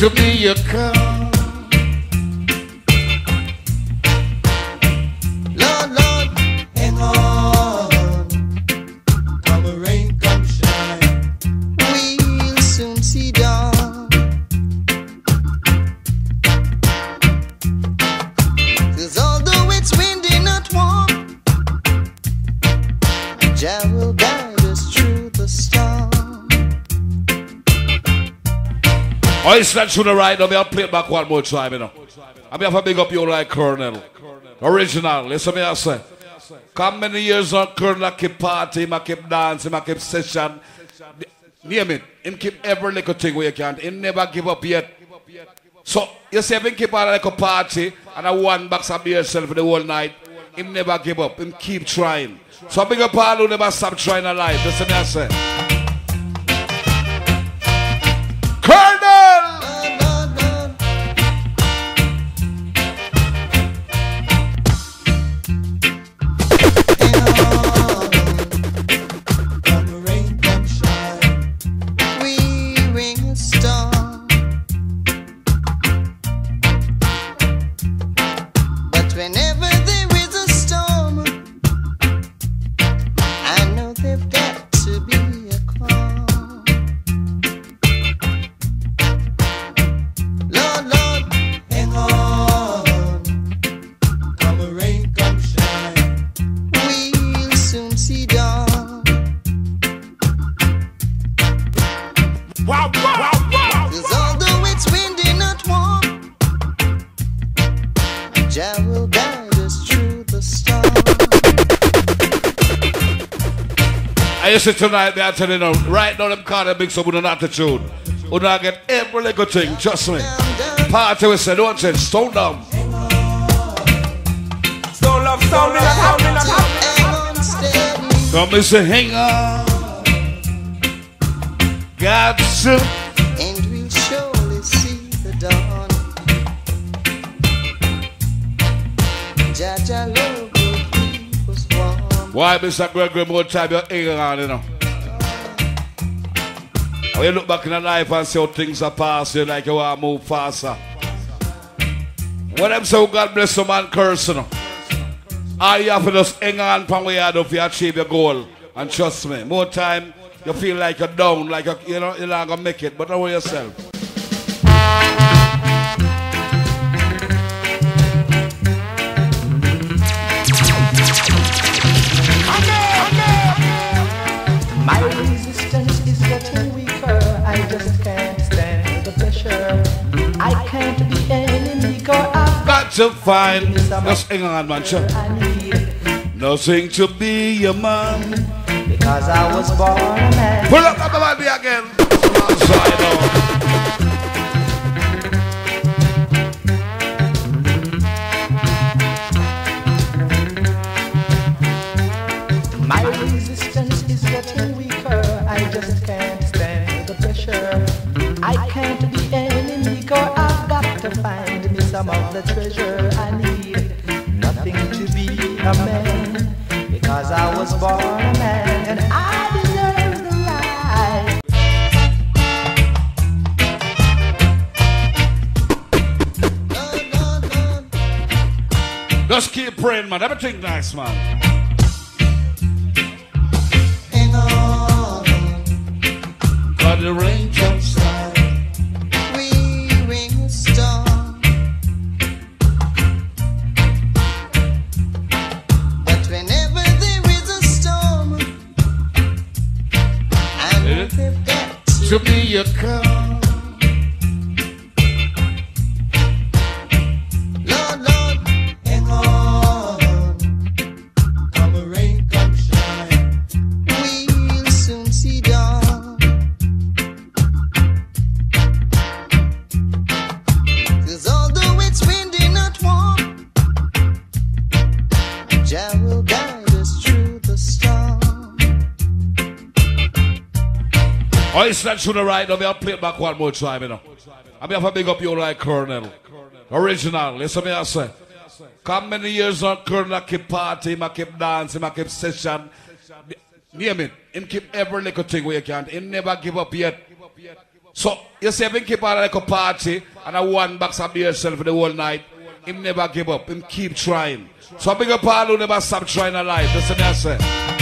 to me you come. Oh, it's through the right now. I'll play it back one more time, you know. I mean, have to big up you like Colonel. Original. Listen me, I say. Come many years on Colonel, I keep party, I keep dancing, I keep session. Name it. Him keep every little thing where you can. He never give up yet. So, you see, him keep on like a party and a one box of beer yourself for the whole night. Him never give up. Him keep trying. So, big up all who never stop trying in life. Listen me, I say. I see tonight, I tell you now, right now, them call them big some with an attitude. Who not get every little thing, trust me. Down, down, Party we say, don't say, stone down. Sound love, sound in a sound in a sound. hang on steady. Come and say, hang on. Got to. and we'll surely see the dawn. Jah Jah Why, Mr. Gregory, more time you're on, you know. When you look back in your life and see how things are passing, like you want to move faster. When them say, oh, God bless you, man, curse, you know. All you have to just hang on from where you are to you achieve your goal. And trust me, more time, you feel like you're down, like you're, you know, you're not going to make it. But don't worry yourself. To find, just hang on, man. Sure. Nothing to be a man. because I was born a man. Pull up the body again. Outside now. My resistance is getting weaker. I just can't the treasure I need. Nothing to be a man because I was born a man and I deserve the Lord, Just keep praying, man. Everything nice, man. Through the right now. I'll play it back one more time, you know. I mean, have to big up you like Colonel. Original. Listen me, I say. Come many years on Colonel, I keep party, I keep dancing, I keep session. Name it. Him keep every little thing where you can. He never give up yet. So you see, him keep on like a party and a one box of beer for the whole night. Him never give up. Him keep trying. So big up all who never stop trying in life. Listen, I say.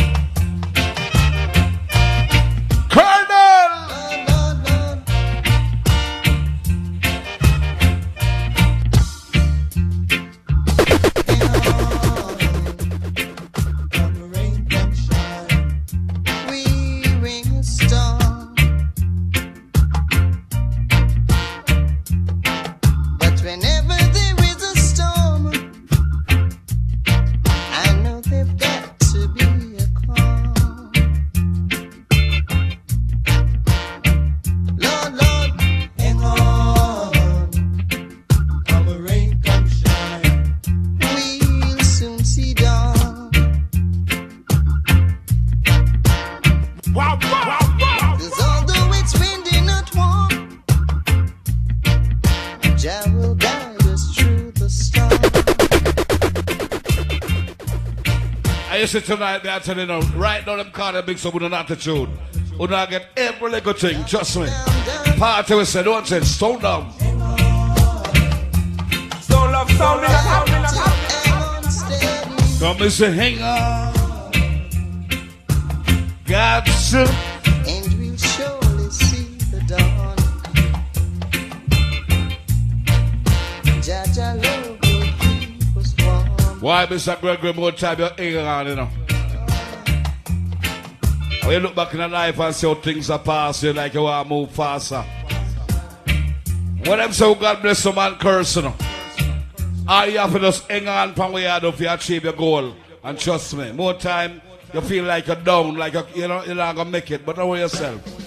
To tonight, I tell you now, right now them call them big so with an attitude. We not get every little thing, trust me. Party we say, don't say, stone down. So love, sound in the sound in the sound. Hang on steady. Come and say, hang on. Got to. Why, Mr. Gregory, more time you're on, you know. When you look back in your life and see how things are passing, you like you want to move faster. When them say, oh, God bless some man curse, you know. All you have to just hang on from where you are if you achieve your goal. And trust me, more time you feel like you're down, like you're, you know, you're not going to make it, but worry yourself.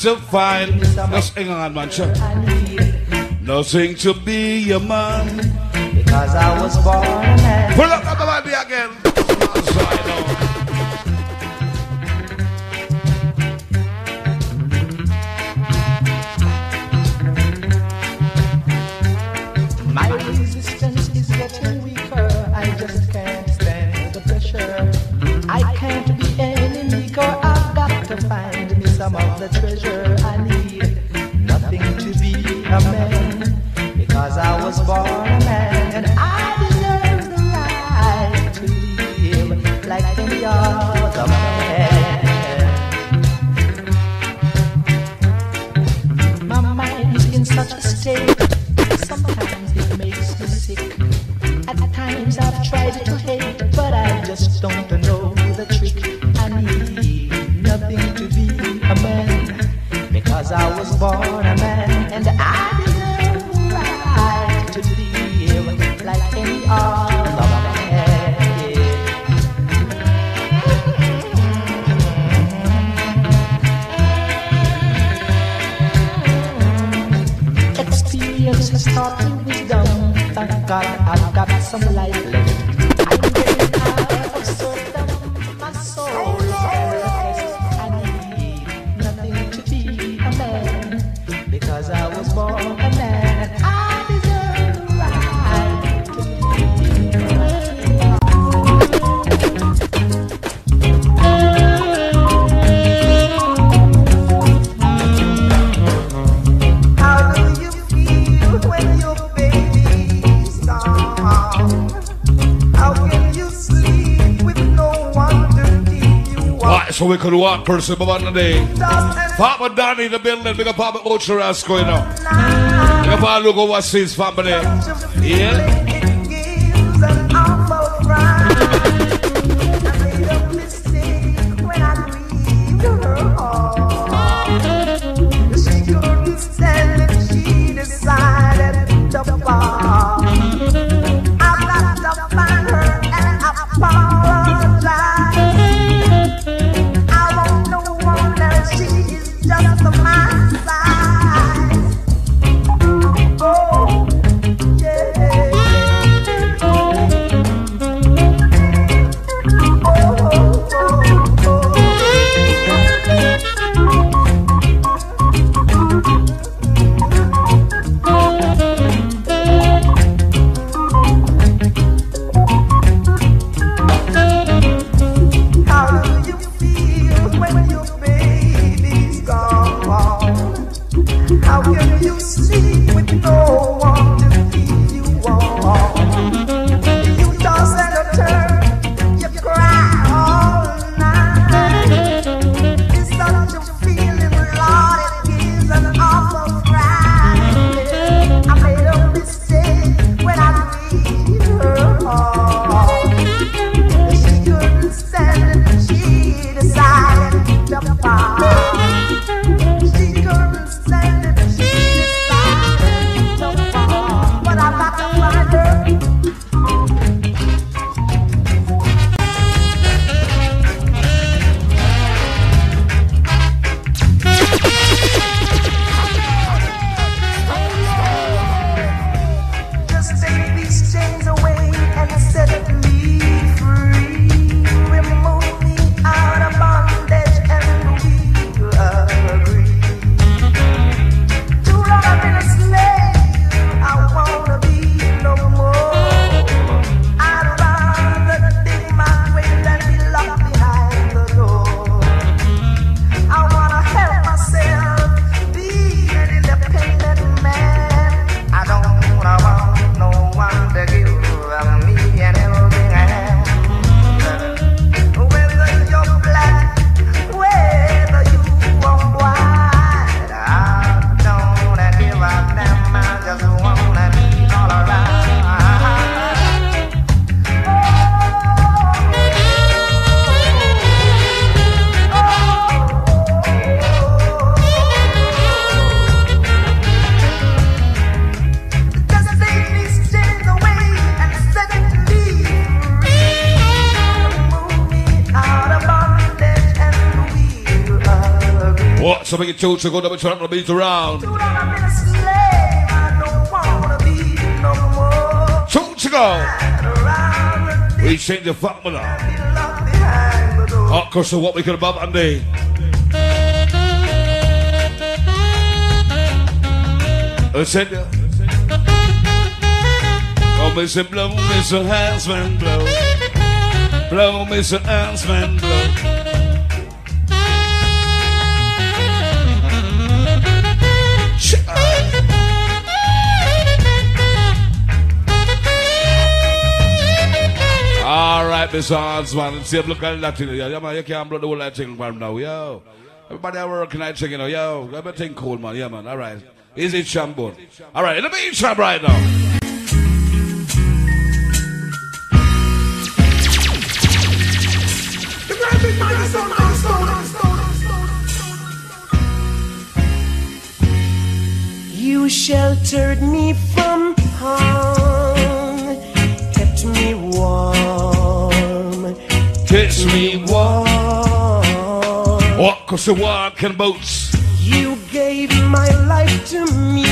To find, just hang on, man. Sure. Nothing to be a man. because I was born a man. Pull up the body the treasure because I was we could walk person but one day. Papa Danny in the building, big up Papa Ultra Rasco, you know. Big up all look overseas family. Yeah. two to go, double turn the beat around. Two to go. We change the formula. Of course, so what we can above and day. Ascendia. Oh, Mr. Blow, Mr. Hornsman, blow. Blow, Mr. Hornsman, blow. this odds, man. See, look at that thing. Yeah, man, you can't blow the whole thing from now, yo. Everybody at work and I think, you know, yo, everything cool, man. Yeah, man, all right. Easy chambon. All right, let me eat champ right now. boats. You gave my life to me.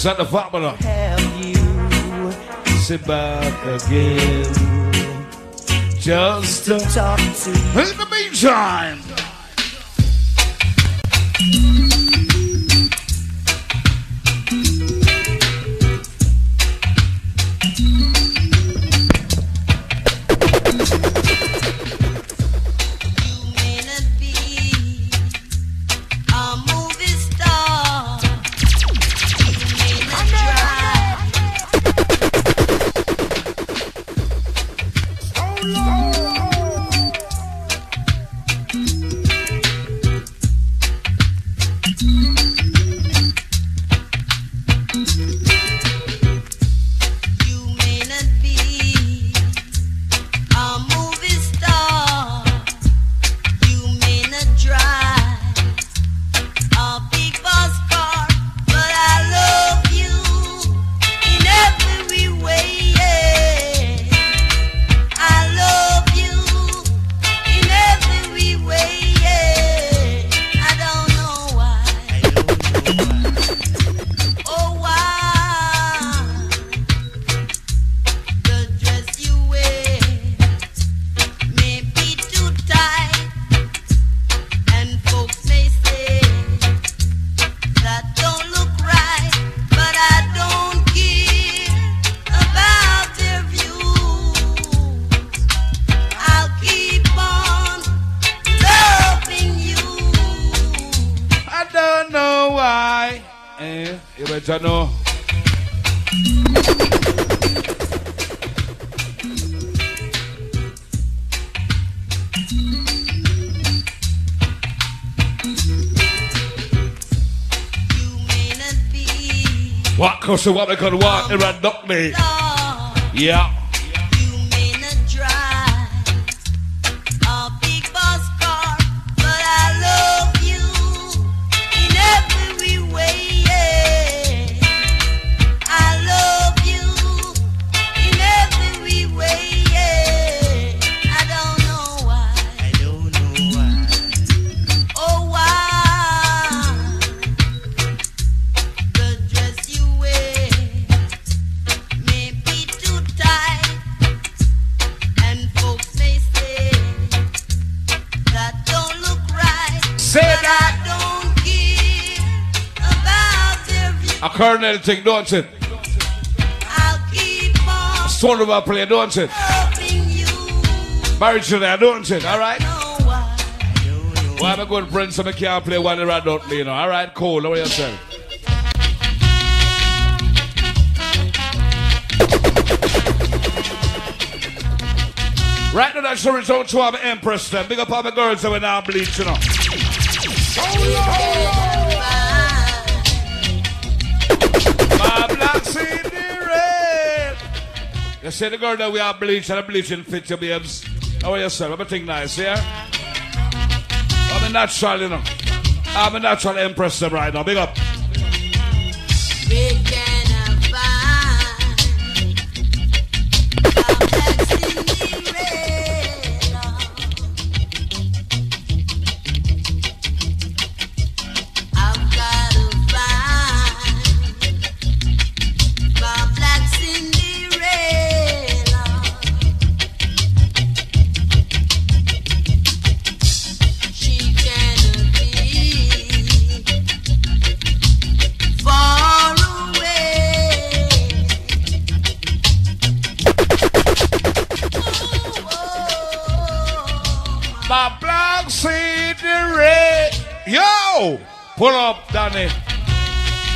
It's not the formula. have you. Sit back again. Just to talk to. In the meantime. So what we could want in a duck me? Yeah. View. A colonel thing, don't it? I'll keep on Son of a play, don't it? Marriage to that, don't it? Alright? Why am I going friends so I can't play one around don't me, you know? Alright, cool. How are yourself? Right now, that's the result to our Empress then. Big up all the girls that were now bleach, oh, you know. My You see the girl that we are bleach and a bleaching fit your babes. How are yourself? Everything nice, yeah? I'm a natural, you know. I'm a natural empress right now. Big up.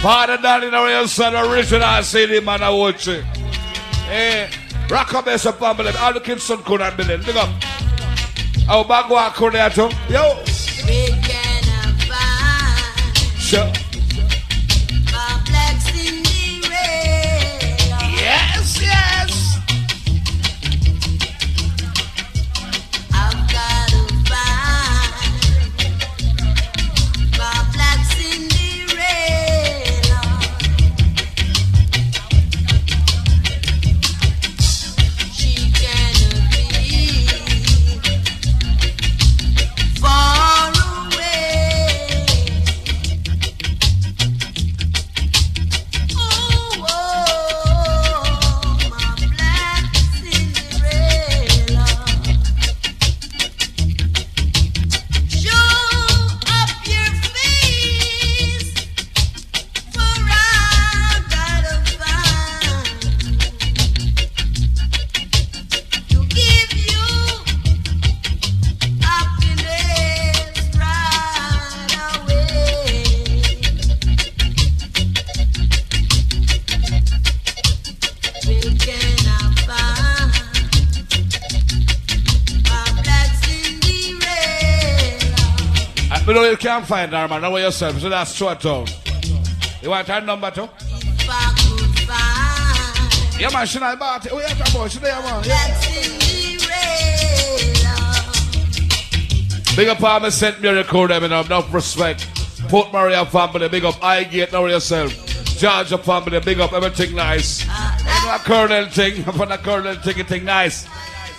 Father Danny, now you son original CD man, I watch it. Eh, rock up as a family. All the kids son could not believe. Look up. Oh, there. Yo! Can't find her, man. Know yourself. So that's short town. You want her number too? I Yeah, man. She not it. Oh, yeah, on. She there, man. Big up all my St. Miracle, them, you know, enough respect. Port Maria family, big up Highgate, know yourself. Georgia family, big up everything nice. You know, a Colonel thing, for the Colonel thing, thing nice.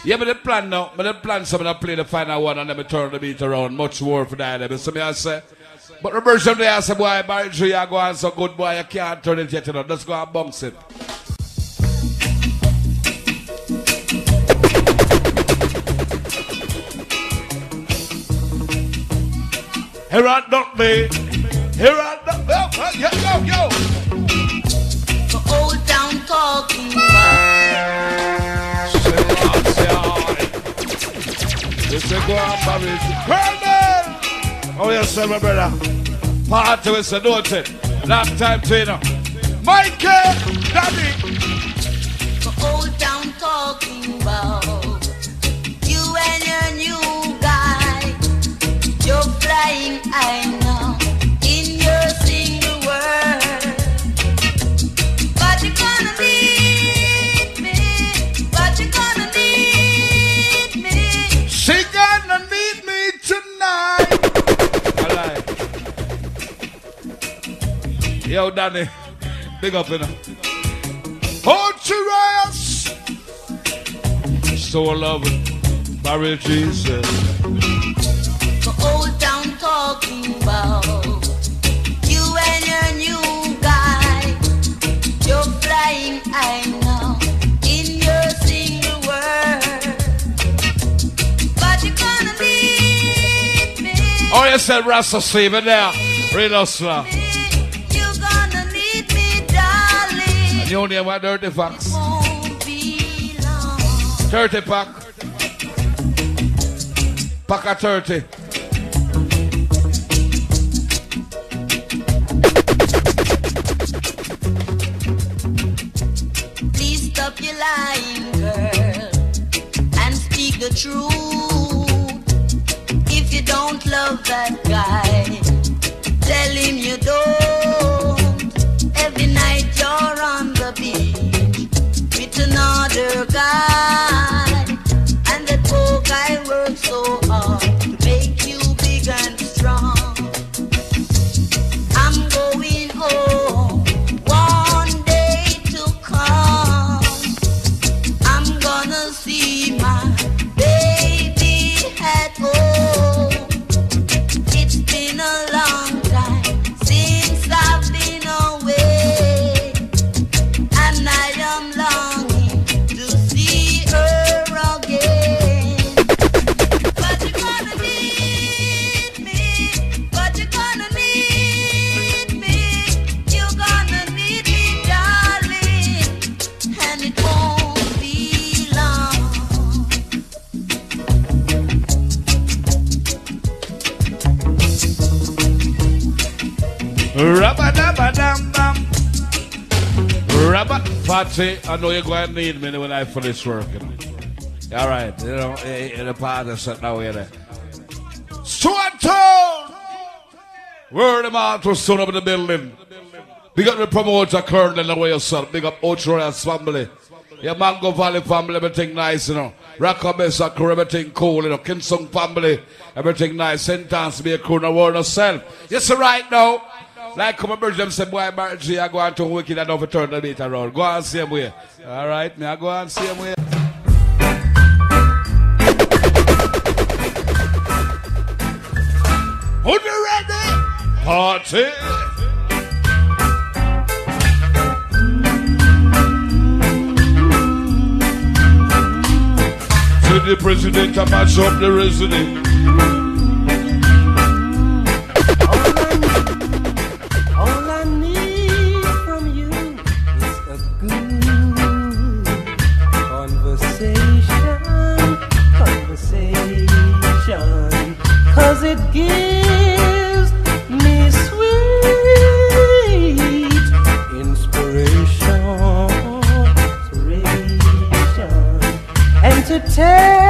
Yeah, but the plan now, but the plan of them play the final one and then me turn the beat around. Much more for that, but some I say. But the version they say, boy, Barry Tree, you go on so good, boy, you can't turn it yet, you know. Let's go and bounce it. Here I don't me. Here I don't yo, yo, yo. The old town talking This is go on, Bobby. Colonel! Oh, yes, sir, my brother. Party with the note it. Last time to. Michael! Daddy! the old town talking about you and your new guy. You're flying high Yo, Danny. Big up, you know. Hold your ass. So loving. Barry Jesus. The old town talking about you and your new guy. You're flying high now in your single world, but you're gonna need me. Oh, you said Rasta Steven there. Real hustler. Darling. And you only have one dirty facts. Won't be long. 30 pack. Pack of 30. Please stop your lying, girl, and speak the truth. If you don't love that Fatty, I know you're going to need me when I finish working. All right, you know, eh, eh, the part is set now here. Town! Word them out to son up in the building. Big up the promoter Colonel the way yourself. Big up Ocho Rios family. Your Mango Valley family, everything nice, you know. Rockabessa crew, everything cool, you know. Kinsung family, everything nice. Sentence be a crew, no word yourself. Yes, sir, right now. Like come bridge them say, boy, Barry, I go on to wicked and overturn the beat around. Go on same way. All right, me, I go on same way. Who you ready? Party. To the president, I match up the resident. It gives me sweet inspiration, inspiration. and to tell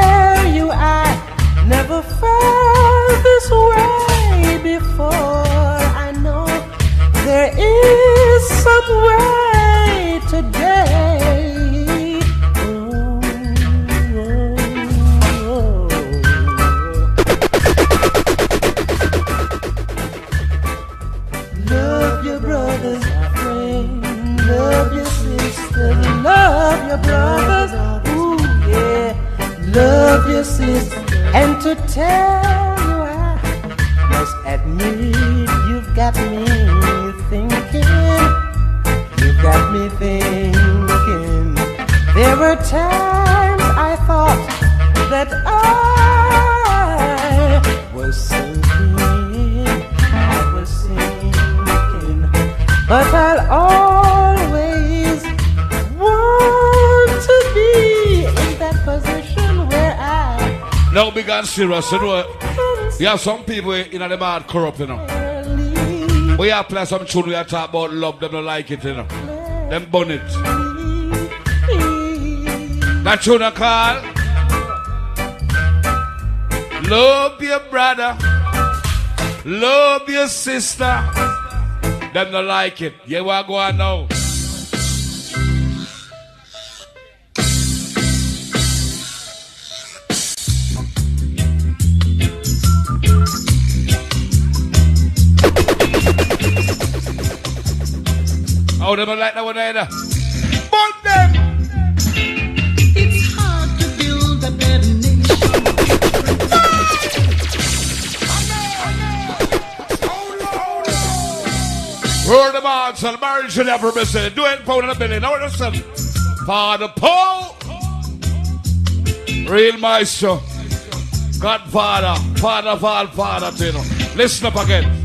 Love. And to tell you, I must admit you've got me thinking. You've got me thinking. There were times I thought that I and serious, you know. You have some people in the mad corrupt, you know. We have play some tune we are talk about love, them don't like it, you know. Them bun it. That tune I call Love your brother, love your sister. Them don't like it. Yeah, we are going now. Oh, they don't like that one either. But them. It's hard to build a better nation. Word of mouth, son. Marriage should never be said. Do it, pound in the belly. Now listen. Father Paul. Real maestro. Godfather. Father of all father, you. Listen up again.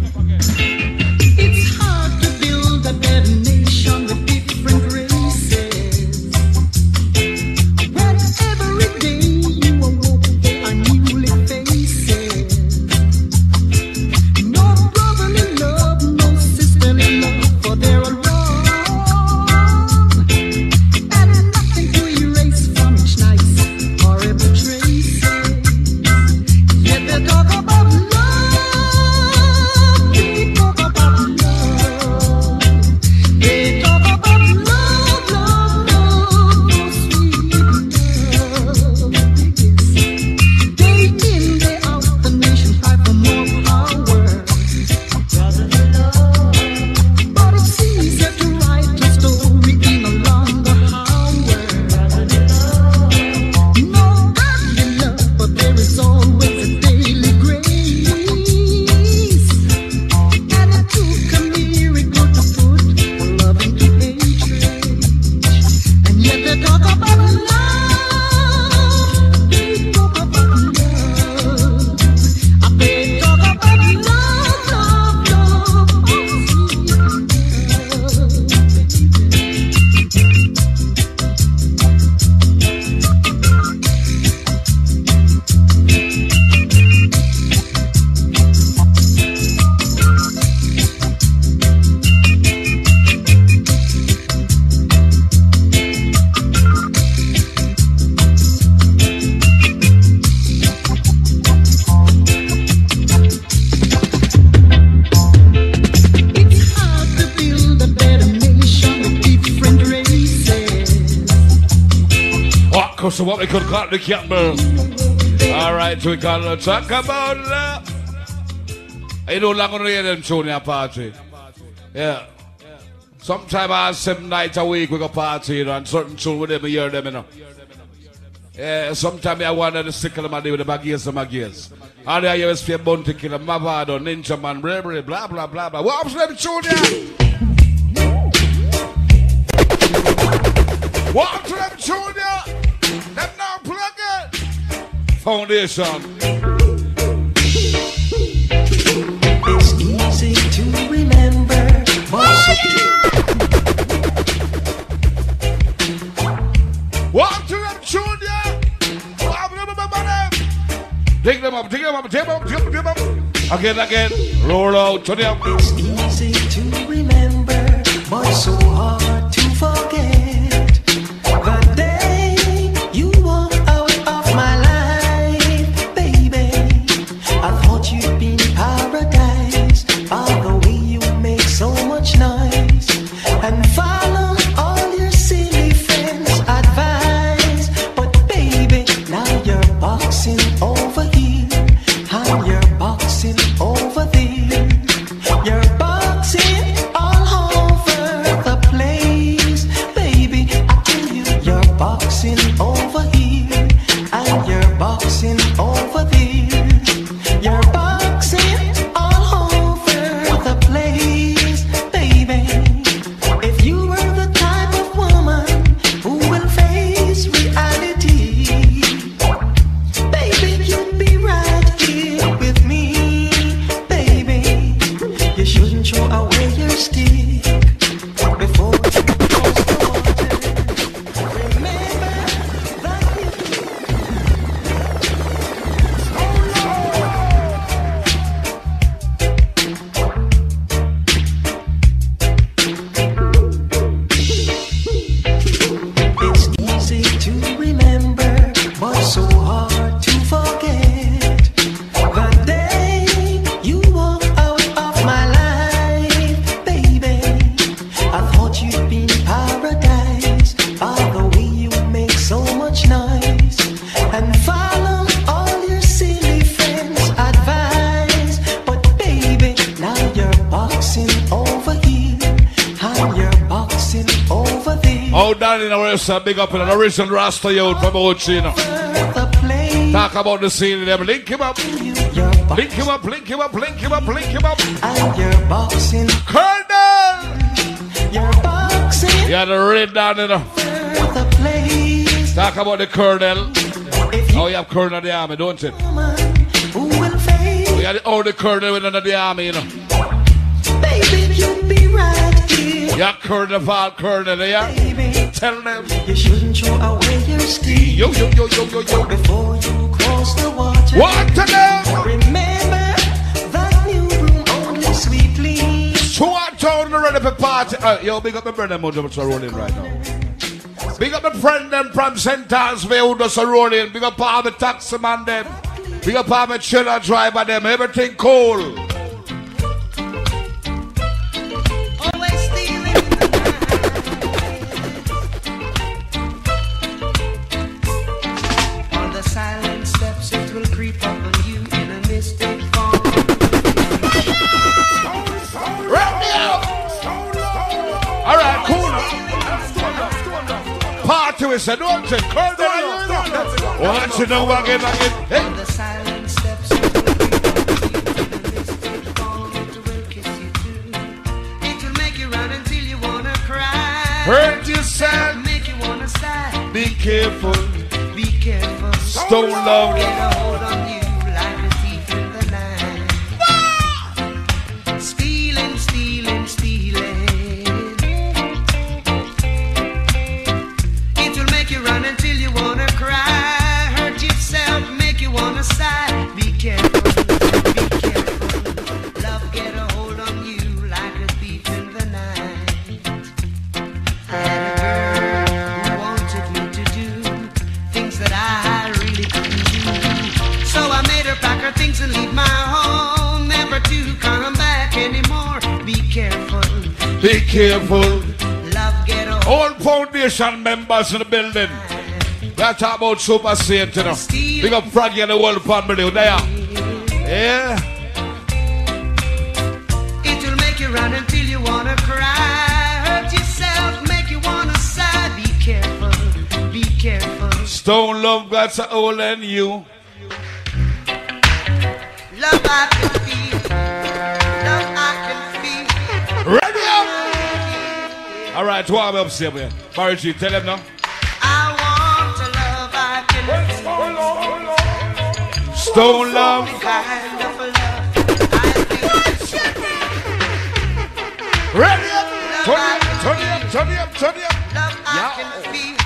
Campbell. All right, we can talk about love. You know, long on the them tune a party. Yeah. Sometime I seven nights a week we go party, you know, and certain tune with them, we hear them, you know. Yeah, sometimes I wonder to of my day with the baggies and gears. All the years for Bounty Killer, Mavado, Ninjaman, blah, blah, blah, blah, blah, blah. What happens to them tune there? Foundation. Um. It's easy to remember, but What happens to them tune there? What happens to them, remember them? Dig them up, dig them up, dig them up, dig them up, dig them up. Again, again. Roll out, turn it up in an original Rasta youth from Ochi, you know. Talk about the scene, them. Link him up. Link him up, link him up, link him up, link him up. And you're boxing. Colonel! You're boxing. Yeah, the red down, know. The. Talk about the colonel. Oh, you have colonel of the army, don't you? Who will face? Oh, yeah, the, the colonel within the army, you know. Baby, you'll be right here. Yeah, colonel all colonel, yeah. Tell them. you shouldn't throw away your stick Yo, yo, yo, yo, yo, yo. before you cross the water. What to them? Remember that new room only sweetly. Stuart Town ready for party. Uh, yo, big up my brother Mojo what's rolling right now. Big up my friend them from St. Annesville who does a rolling. Big up all the taxi man them. Big up all my chiller driver them. Everything cool. You too. It will make you run until you wanna cry. Hurt yourself. Make you wanna sigh. Be careful. Be careful. Stone love. Careful. love get All foundation members in the building. We talk about Super Saint, you know. Big up Froggy and the whole family. There. Yeah. It will make you run until you wanna cry. Hurt yourself, make you wanna sigh. Be careful, be careful. Stone Love got to hold on you. Love I can feel, All right, warm up, see man. Barry G, tell him now. I want to love I can feel. Stone Love. Kind of love. Ready up! Turn it up, turn it up, turn it up, turn it up. Love I can feel.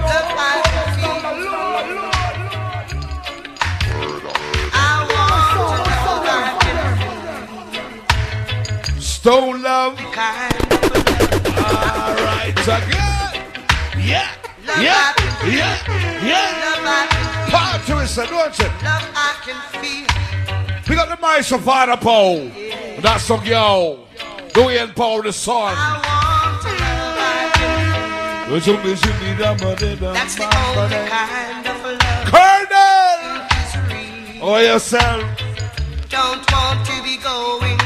Love I can feel. I want to love I can Stone Love. Of All right, again. Yeah, yeah, yeah, yeah. Part to it, sir, don't you? Love I can feel. We got the of Father Paul. That's song, yo. Do we empower the song? That's the only kind of love. Colonel! Oh, yourself. Don't want to be going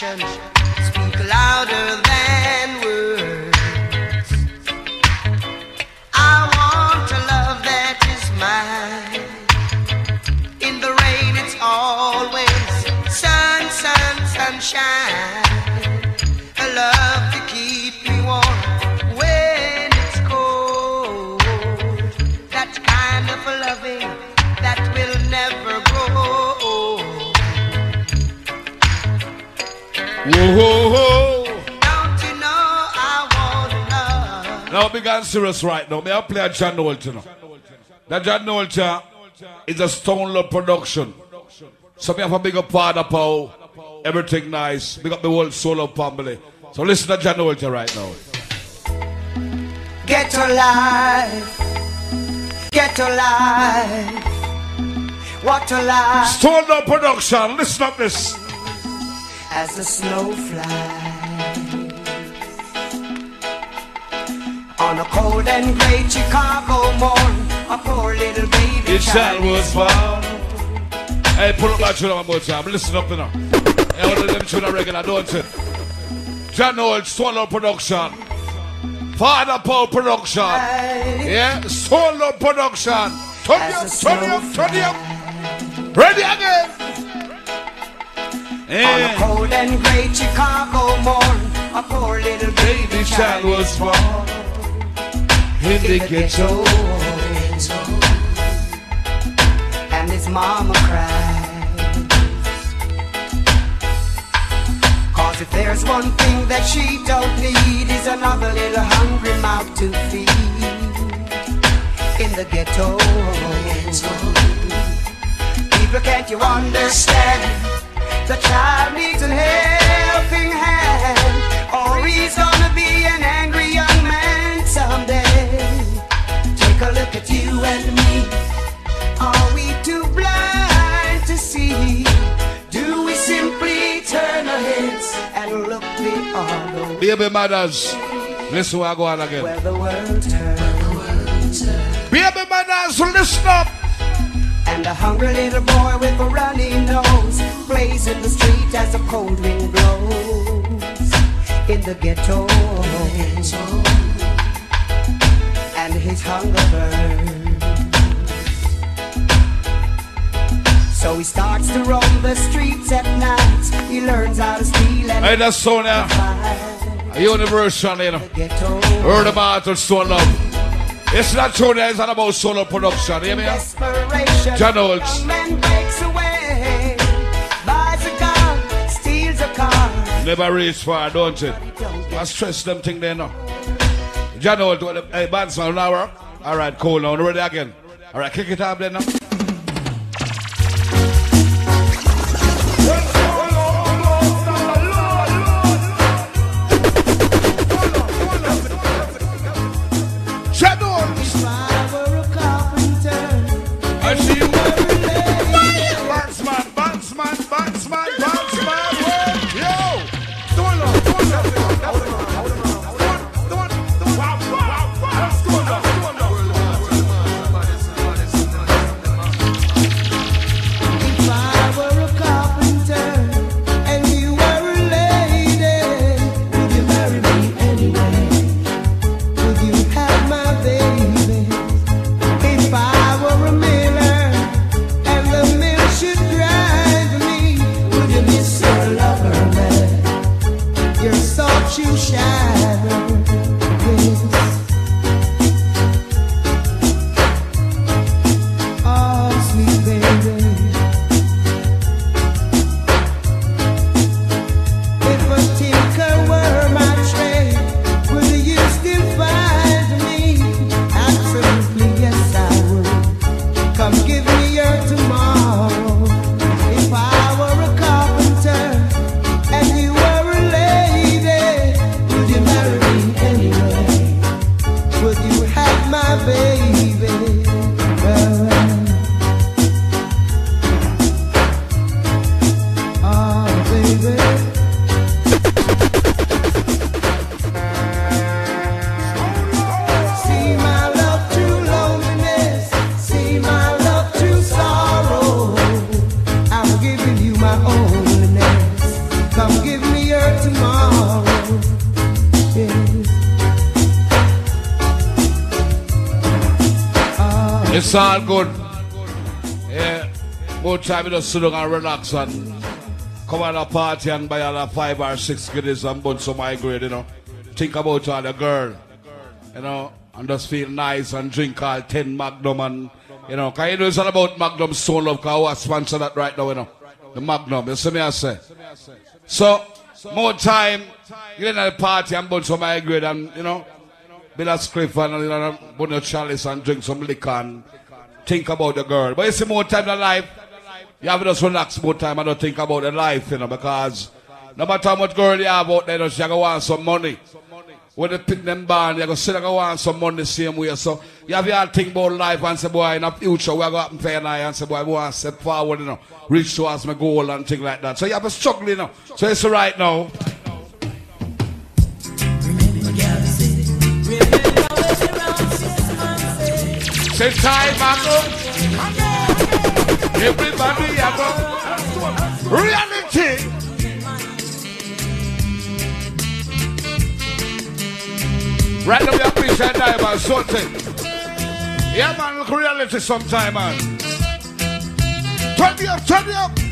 baby speak louder than words. I want a love that is mine. In the rain, it's always sun, sun, sunshine. Whoa, whoa, whoa. Don't you know I want love? Now, big and serious right now. May I play a John Nolte now? That John Nolte uh, is a Stone Love production. So me have a big up Father Paul. Everything nice. Big up the whole solo family. So listen to John Nolte right now. Get alive, get alive. What a life Stone Love production. Listen up this. As the snow flies. On a cold and gray Chicago morn, a poor little baby His child was born. Hey, pull up that tune one more time. Listen up, you know. Hey, one of them tune are regular, don't you? John Noel, Solo Production. Father Paul Production. Yeah, Solo Production. Turn up, turn up, turn up. Ready again. Eh. On a Yeah. cold and gray Chicago morn, a poor little baby Baby child child was born in the ghetto. and his mama cries. Cause if there's one thing that she don't need is another little hungry mouth to feed in the ghetto. People, can't you understand? The child needs a helping hand, or he's gonna be an angry young man someday. Take a look at you and me. Are we too blind to see? Do we simply turn our heads and look the other way? Baby mothers, listen what I go on again. Where the world turns. Baby mothers, listen up. And a hungry little boy with a runny nose plays in the street as the cold wind blows in the ghetto. And his hunger burns. So he starts to roam the streets at night. He learns how to steal and Hey, that's Sonia. A universal, you know. ghetto. Heard about it, so love. It's not Sonia, it's not about solo production. You hear me? John Olds. Young man breaks away, buys a gun, steals a car. Never reach far, don't it? I stress them thing there now. John the- hey, Bansman, now work? All right, cool now. Ready again? All right, kick it up then now. It's all good. Yeah. More time you just sit down and relax and come on a party and buy all the five or six goodies and bunch of my grade, you know. Think about all the girl, you know, and just feel nice and drink all 10 Magnum and, you know, because you know it's all about Magnum Stone Love because I sponsor that right now, you know. The Magnum, you see me I say. So, more time, you know, the party and bunch of my grade and, you know, build a script and, a chalice and drink some liquor and think about the girl. But you see more time than life, you have to just relax more time and don't think about the life, you know, because no matter how much girl you have out there, you know, she gonna want some money. When they pick them band, you're gonna still gonna want some money the same way. So you have to think about life and say, boy, in the future, we're gonna happen for you and and say, boy, I want to step forward, you know, reach towards my goal and things like that. So you have to struggle, you know. So it's right now. Say time, Marco. Everybody, I. Reality. Right now, we appreciate that, man. Something. Yeah, man, look reality sometime, man. Turn me up, turn me up.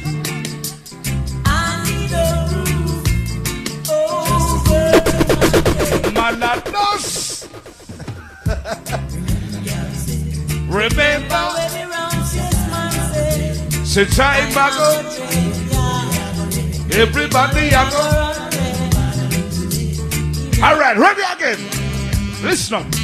Does. Remember, say time ago, everybody ago. All right, ready again. Listen up.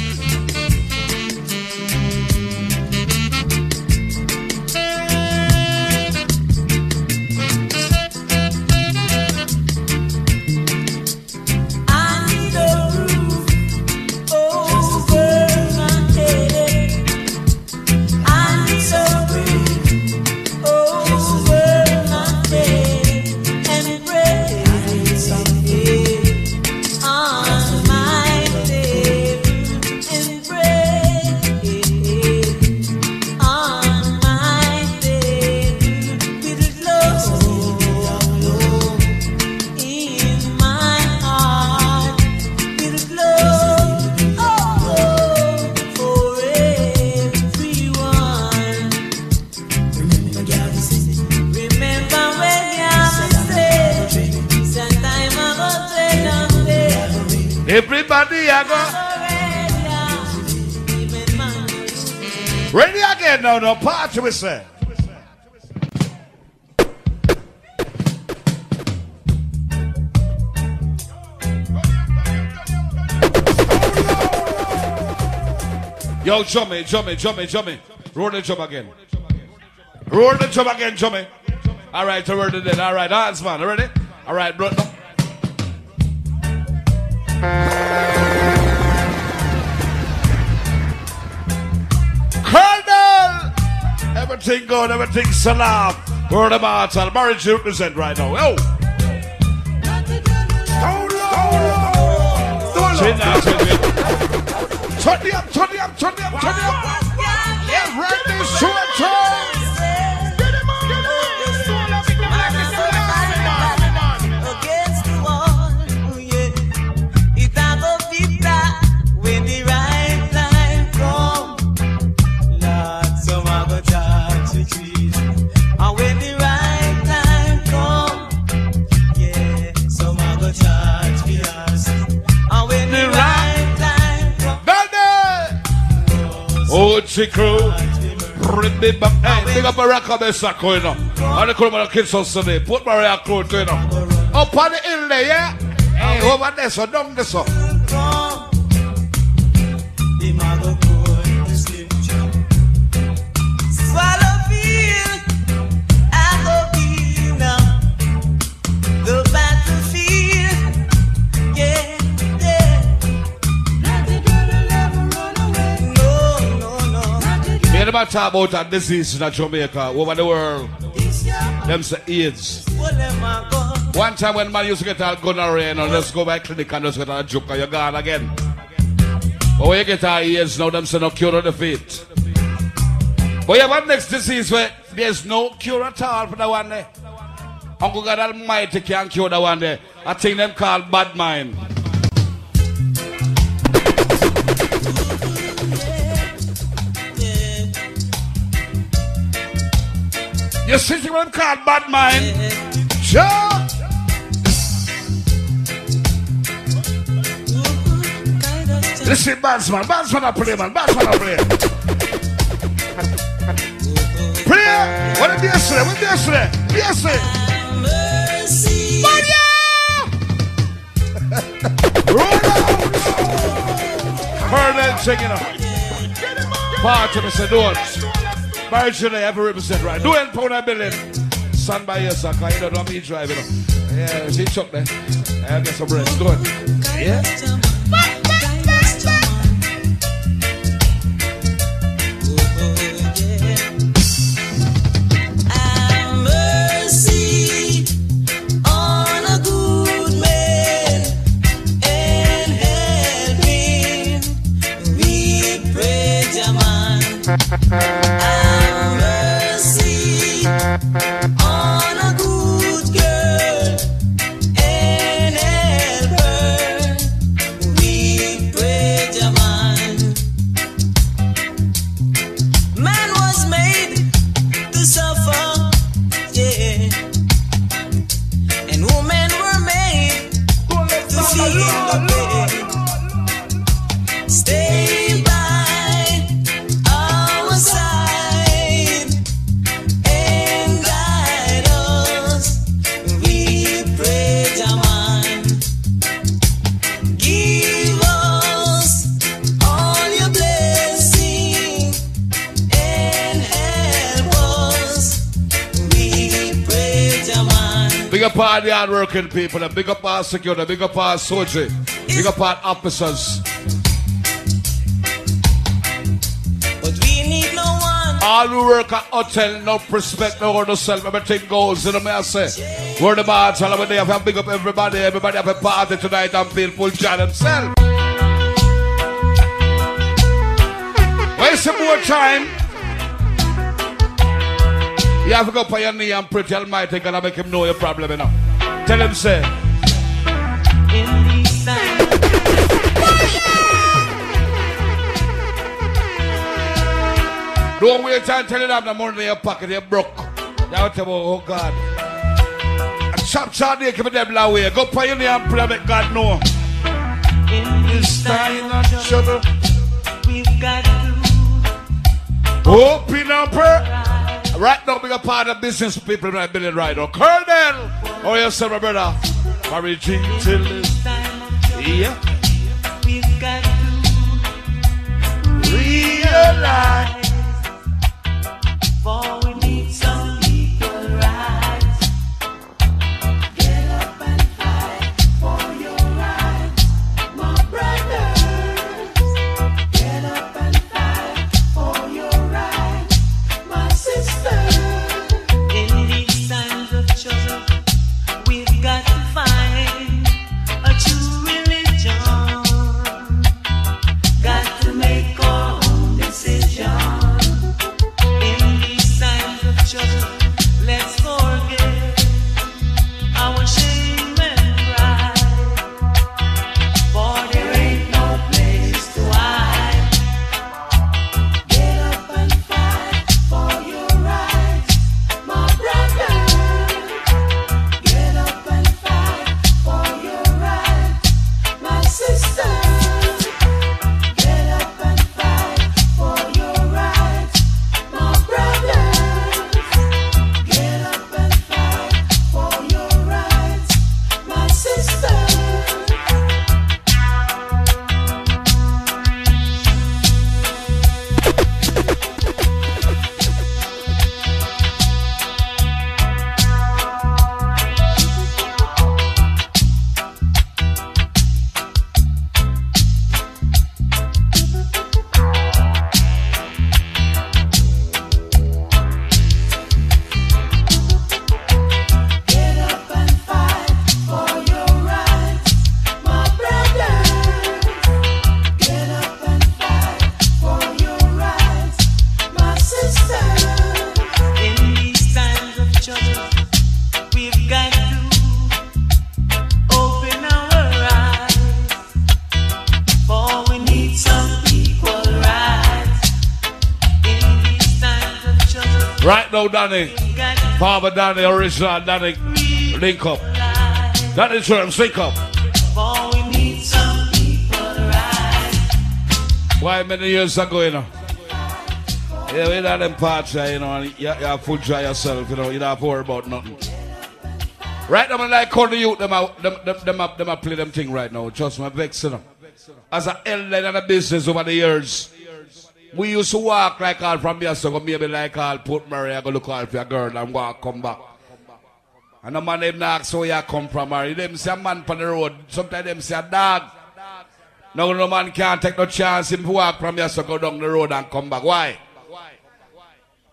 Everybody, I go. Ready again now, no party we say. Yo, Jummy, Jummy, Jummy, Jummy. Roll the drum again. Roll the drum again, Jummy. All right, so we're then. All right, hands, man. Ready? All right, bro. Everything good, everything salam. Word of Martel. Marriage represent right now. Yo! Chin now, chin me. Turn up, turn up, turn up, turn up. Yeah, right this short time. Against Remember, hey, big up Baraka Besako, you know. And the the kids on Sunday. Put crew, to, you know. Up on the hill there, yeah? Over there, so down there, so. Never talk about a disease in Jamaica, over the world. Them say AIDS. One time when man used to get a gonorrhea, know, just go by clinic and just get a joke and you're gone again. But when you get a AIDS now, them say no cure of the fate. But you have next disease where there's no cure at all for that one there. Uncle God Almighty can cure that one. I think them called bad mind. City when called bad mind. Sure. Listen, Batsman, Batsman I play, man, Batsman I play. Play! What did you say? What did you say? What did you say? Roll out! Colonel singing up. Part of me say, Marriage should have represent right. Do it, pound a billion. Stand by your son, cause you don't know me driving. Yeah, she chuck there. I'll get some bread. Go on. Yeah? Hardworking people, and big up our security, big up our soldiers, big up our officers. But we need no one. All who work at hotel, no respect, no order self, everything goes. You know me I say. We're the bars, all over there. Have a big up everybody. Everybody have a party tonight and feel full joy themselves. Waste some more time. You have to go on your knee and pray to Almighty God and make him know your problem, you know. Tell him, say, In these times. don't wait until you have the money in your pocket, you're broke. You have to oh God. And chop chop there, give them away. Go up on your and pray, make God know. In this time of trouble, we've got to Open up her. Right now, big a part of business people right building right now. Colonel, oh yes, sir, my brother. Mary Jean till Yeah. we've got to realize. Danny. Father Danny, original Danny, link up. Danny Term, sync up. Why many years ago, you know? Yeah, we had them parts, you know, and you, you have full try yourself, you know, you don't have to worry about nothing. Right now, I like how the youth, them, them, them, them, them, them, play them thing right now. Trust me, you know. As an elder in the business over the years, we used to walk like all from here, so go maybe like all Port Maria, I go look all for a girl and walk, come back. And the man them ask where you come from, or them say a man on the road, sometimes them say a dog. No, no man can't take no chance him walk from here, so go down the road and come back. Why?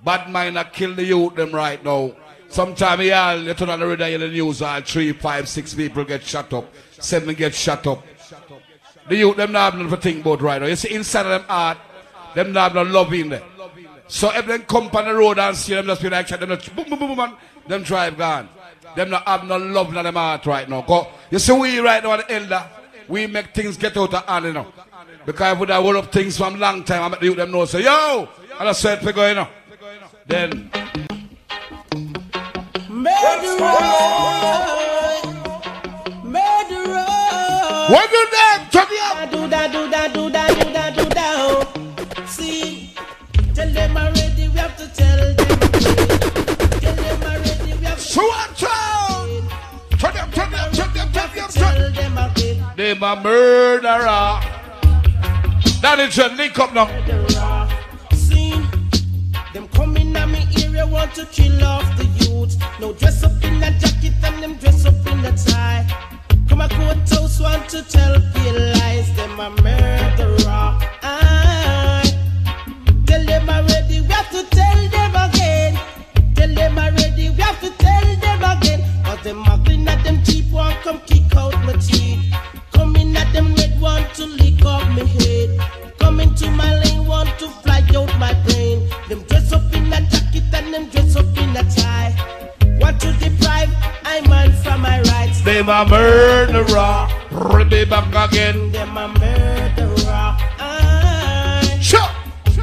Bad mind a kill the youth them right now. Sometimes yeah, you turn on the radio in the news, all three, five, six people get shot up, seven get shot up. The youth them not have nothing about right now. You see inside of them heart, them not have no love in there. So if them come on the road and see them just be like them just boom, boom, boom, boom, and them drive gone. Them not have no love in them heart right now. 'Cause you see we right now, the elder, we make things get out of hand, you know. Because if we have up things from long time, I make the youth them know, say, yo, and I said, figure, you know. Then, What do that? Turn me up. Do that, do that, do that, them already. We have to tell them. Tell them already. We have to. So what? Turn them, turn them, turn them, turn them, Tell them again. they my murderer. That is a link up now. See, them coming at me area want to kill off the youth. No dress up in a jacket and them dress up in a tie. Come a courthouse want to tell pale lies. Them a murderer. Tell them already, we have to tell them again. Cause them muggling at them cheap one come kick out my teeth. Coming at them red want to lick off my head. Coming to my lane want to fly out my brain. Them dress up in a jacket and them dress up in a tie. Want to deprive I man from my rights. They my murderer. Me back again. Them a murderer. Aye. Sure.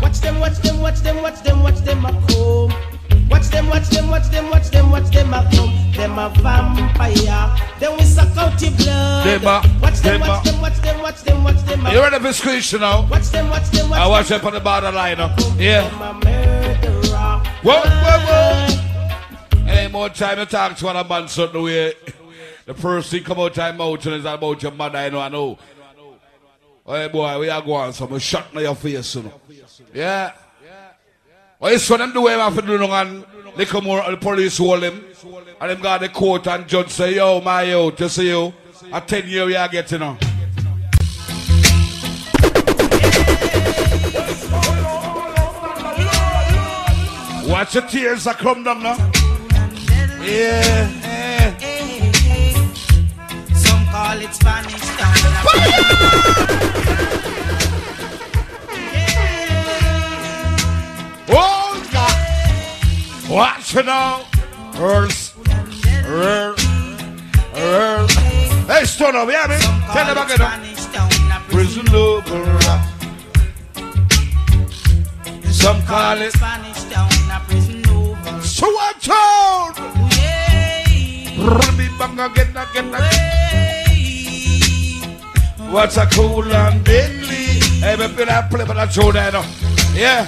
Watch them, watch them, watch them, watch them, watch them a come. Watch them, watch them, watch them, watch them, watch them a come. Them a vampire. Then we suck out your blood. Them a- watch them, them watch them, watch them, watch them, watch them. a- You ready for screech now? Watch them, watch them, watch I watch up on the borderline. Yeah. Them a. Whoa, whoa, whoa. Any more time you talk to one man certain way. The first thing come out time mountain is about your mother, I know, I know. Hey boy, we are going some shot in your face, you know. Yeah. Well, it's what them do him after doing and they come over, the police hold him. And them got the court and judge say, yo, my yo, to see you. A 10 year we are getting on. Watch the tears that come down now. Yeah. yeah. Some call it Spanish Oh, God. Watch it now. Earls. Earls. Earls. Hey, stone up, yeah, man. Tell them again. now. Prison lover. Some call it. Spanish Town, a prison over. So watch out. It back again, again, again. What's a cool and deadly? Hey, feel that play for that show no? Yeah.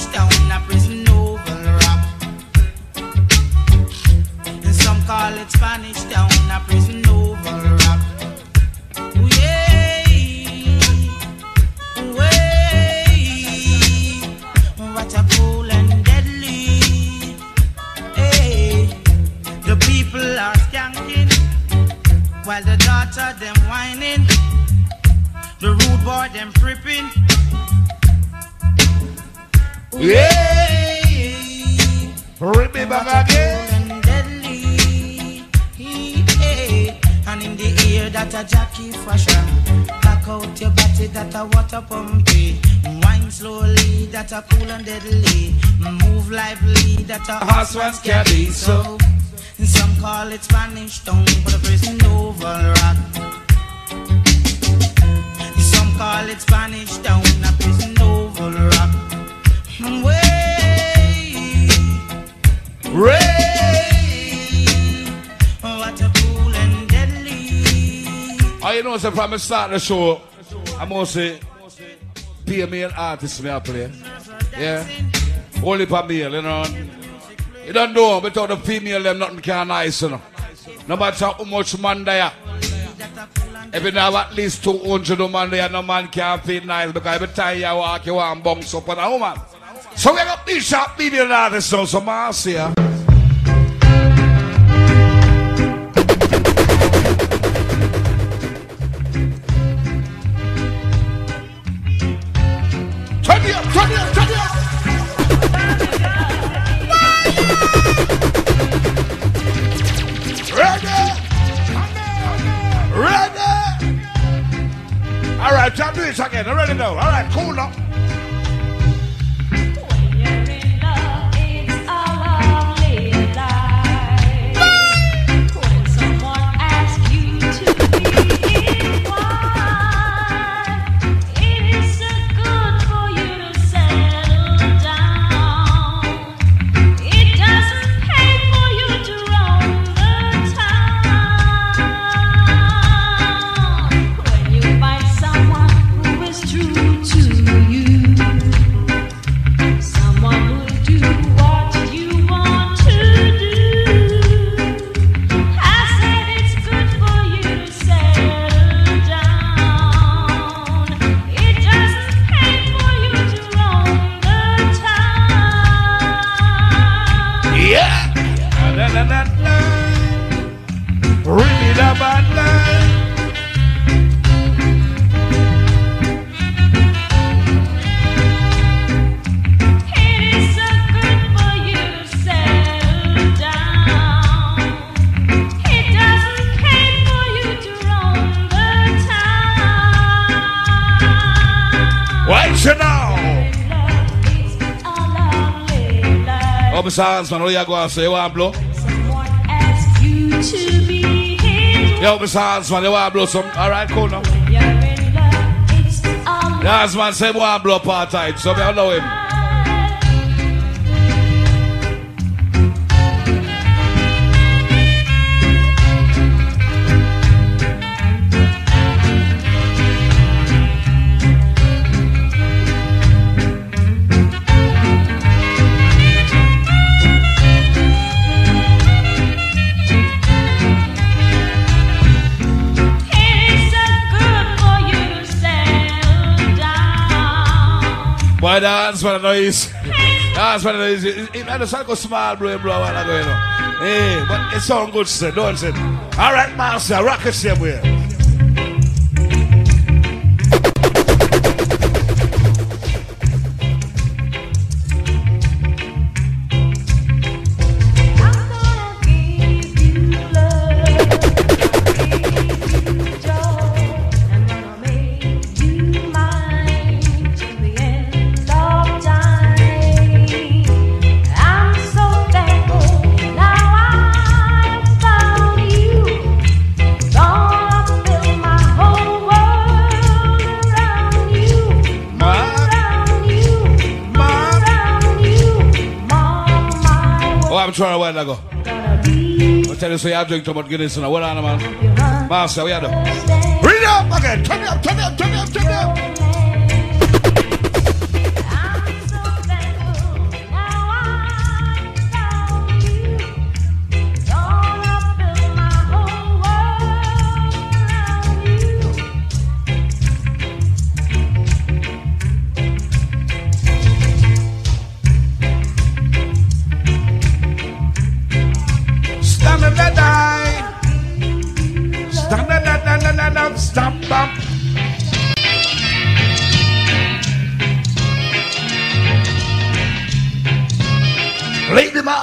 can be so. Some call it Spanish Town, but a prison oval rock. Some call it Spanish Town, a prison oval rock. Way, Ray. what a cool and deadly. Oh, you know, so from the start of the show, I must say, pay me an artist me I play. Yeah. Only for male, you know. You don't know, without the female, them nothing can nice, you know. No matter how much man they are. If you have at least 200 man there, no man can feel nice because every time you walk, you want bounce up on a woman. So we got these sharp female artists now, so man see All right, cool now. Oh, Mr. Hornsman, what you to say? You want to blow? You to be his Yo, Mr. Hornsman, you want to blow some? All right, cool now. You're in love, it's all The Hornsman say, want to blow part time, so me allow him. Boy, the Hornsman know is. The Hornsman know is. It had a circle small bro, a while ago, you know. Hey, but it sound good, sir, don't it? All right, master, rock it same way. I'm trying a while ago. I tell you, so you drink too much Guinness now. What on, man? Master, we are doing. Bring up again. Turn it up, turn it up, turn it up, turn it up.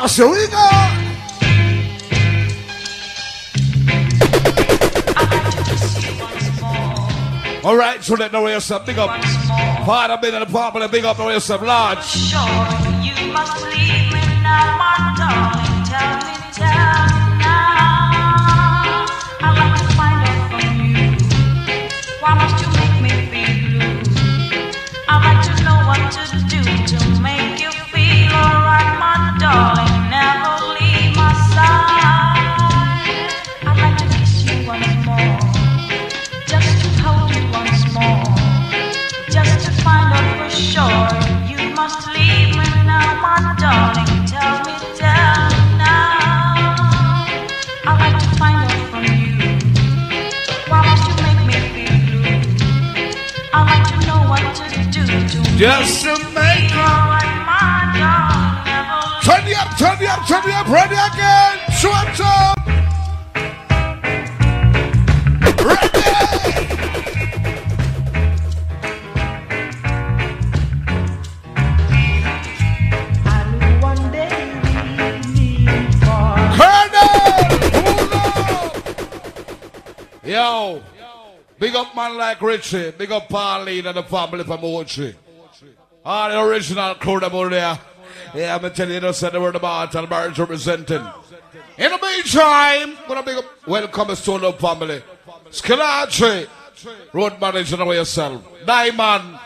Master, we go. All right, so let the yourself big up. Father been in the apartment, big up the yourself large. Just to make darling, Turn me up, turn me up, turn me up, ready again. Shut up. For Yo, big up man like Richie, big up Pauline and the family from Ochi. All the original crew them over there. Yeah, I'm telling you, just said the word about and Barry's representing. In the meantime, gonna big up welcome to the family. Skalachi, road manager know yourself. Diamond,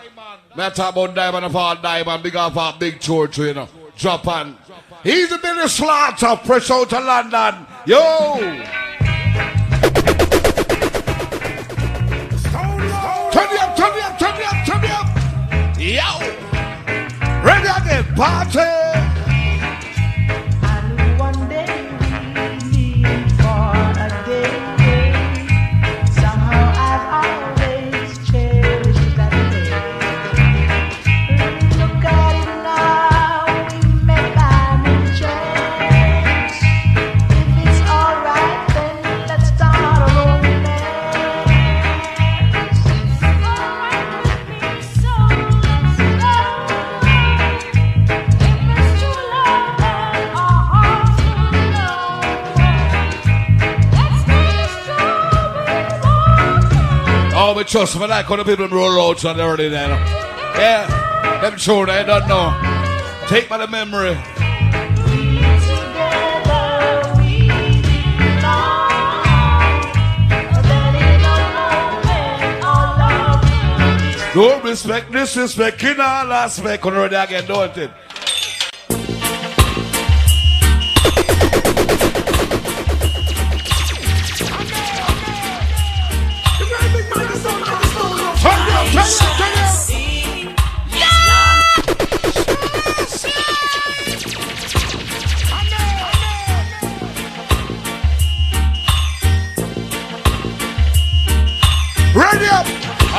me talk about Diamond of all Diamond, big up our big church, you know. Japan. He's a Billy Slaughter, fresh out of London. Yo! Turn me up, turn me up, turn me up, turn me up. Yo! Ready again, party! But trust me, like how the people roll out on already there. Yeah, them sure they don't know. Take by the memory. Don't respect, disrespect, in all aspect. Already again, don't it?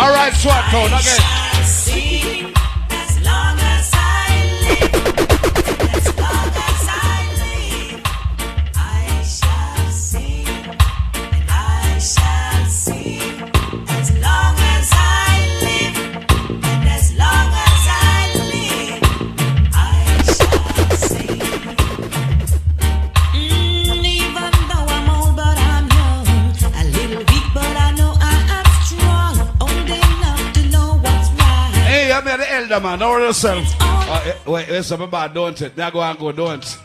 All right, SWAT code again. Yourself. Uh, eh, wait, wait, something don't it? Now go and go, don't.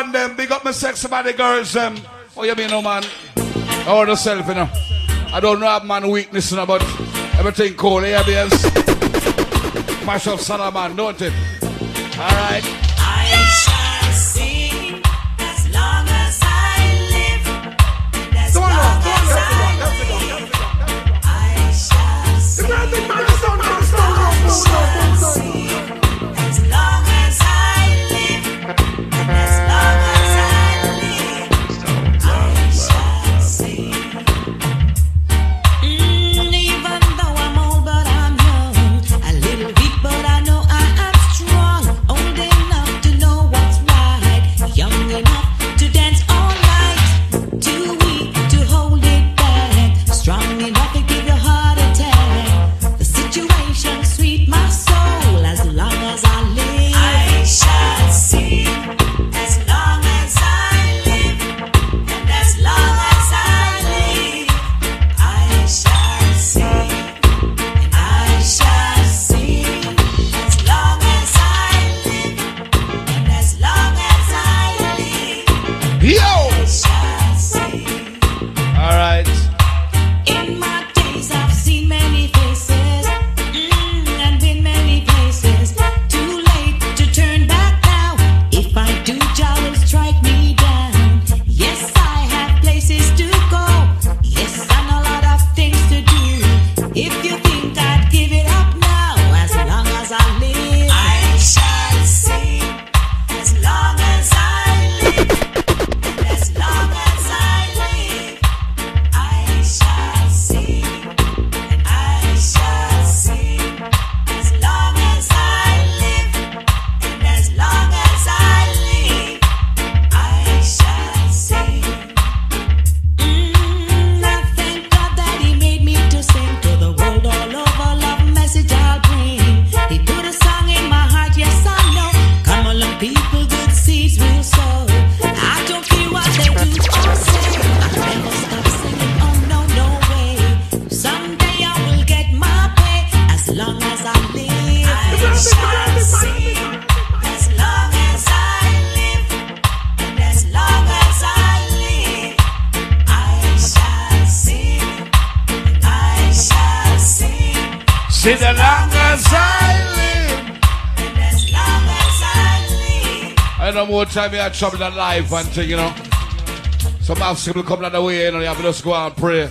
All woman them, big up my sexy body girls them. What you mean, no man? Or yourself, you know. I don't know have man weakness, you know, but everything cool, yeah, babes. Mash up Salaman, don't it? Alright. I trouble in life and thing, you know. Some obstacle come another way, you know, you have to just go and pray.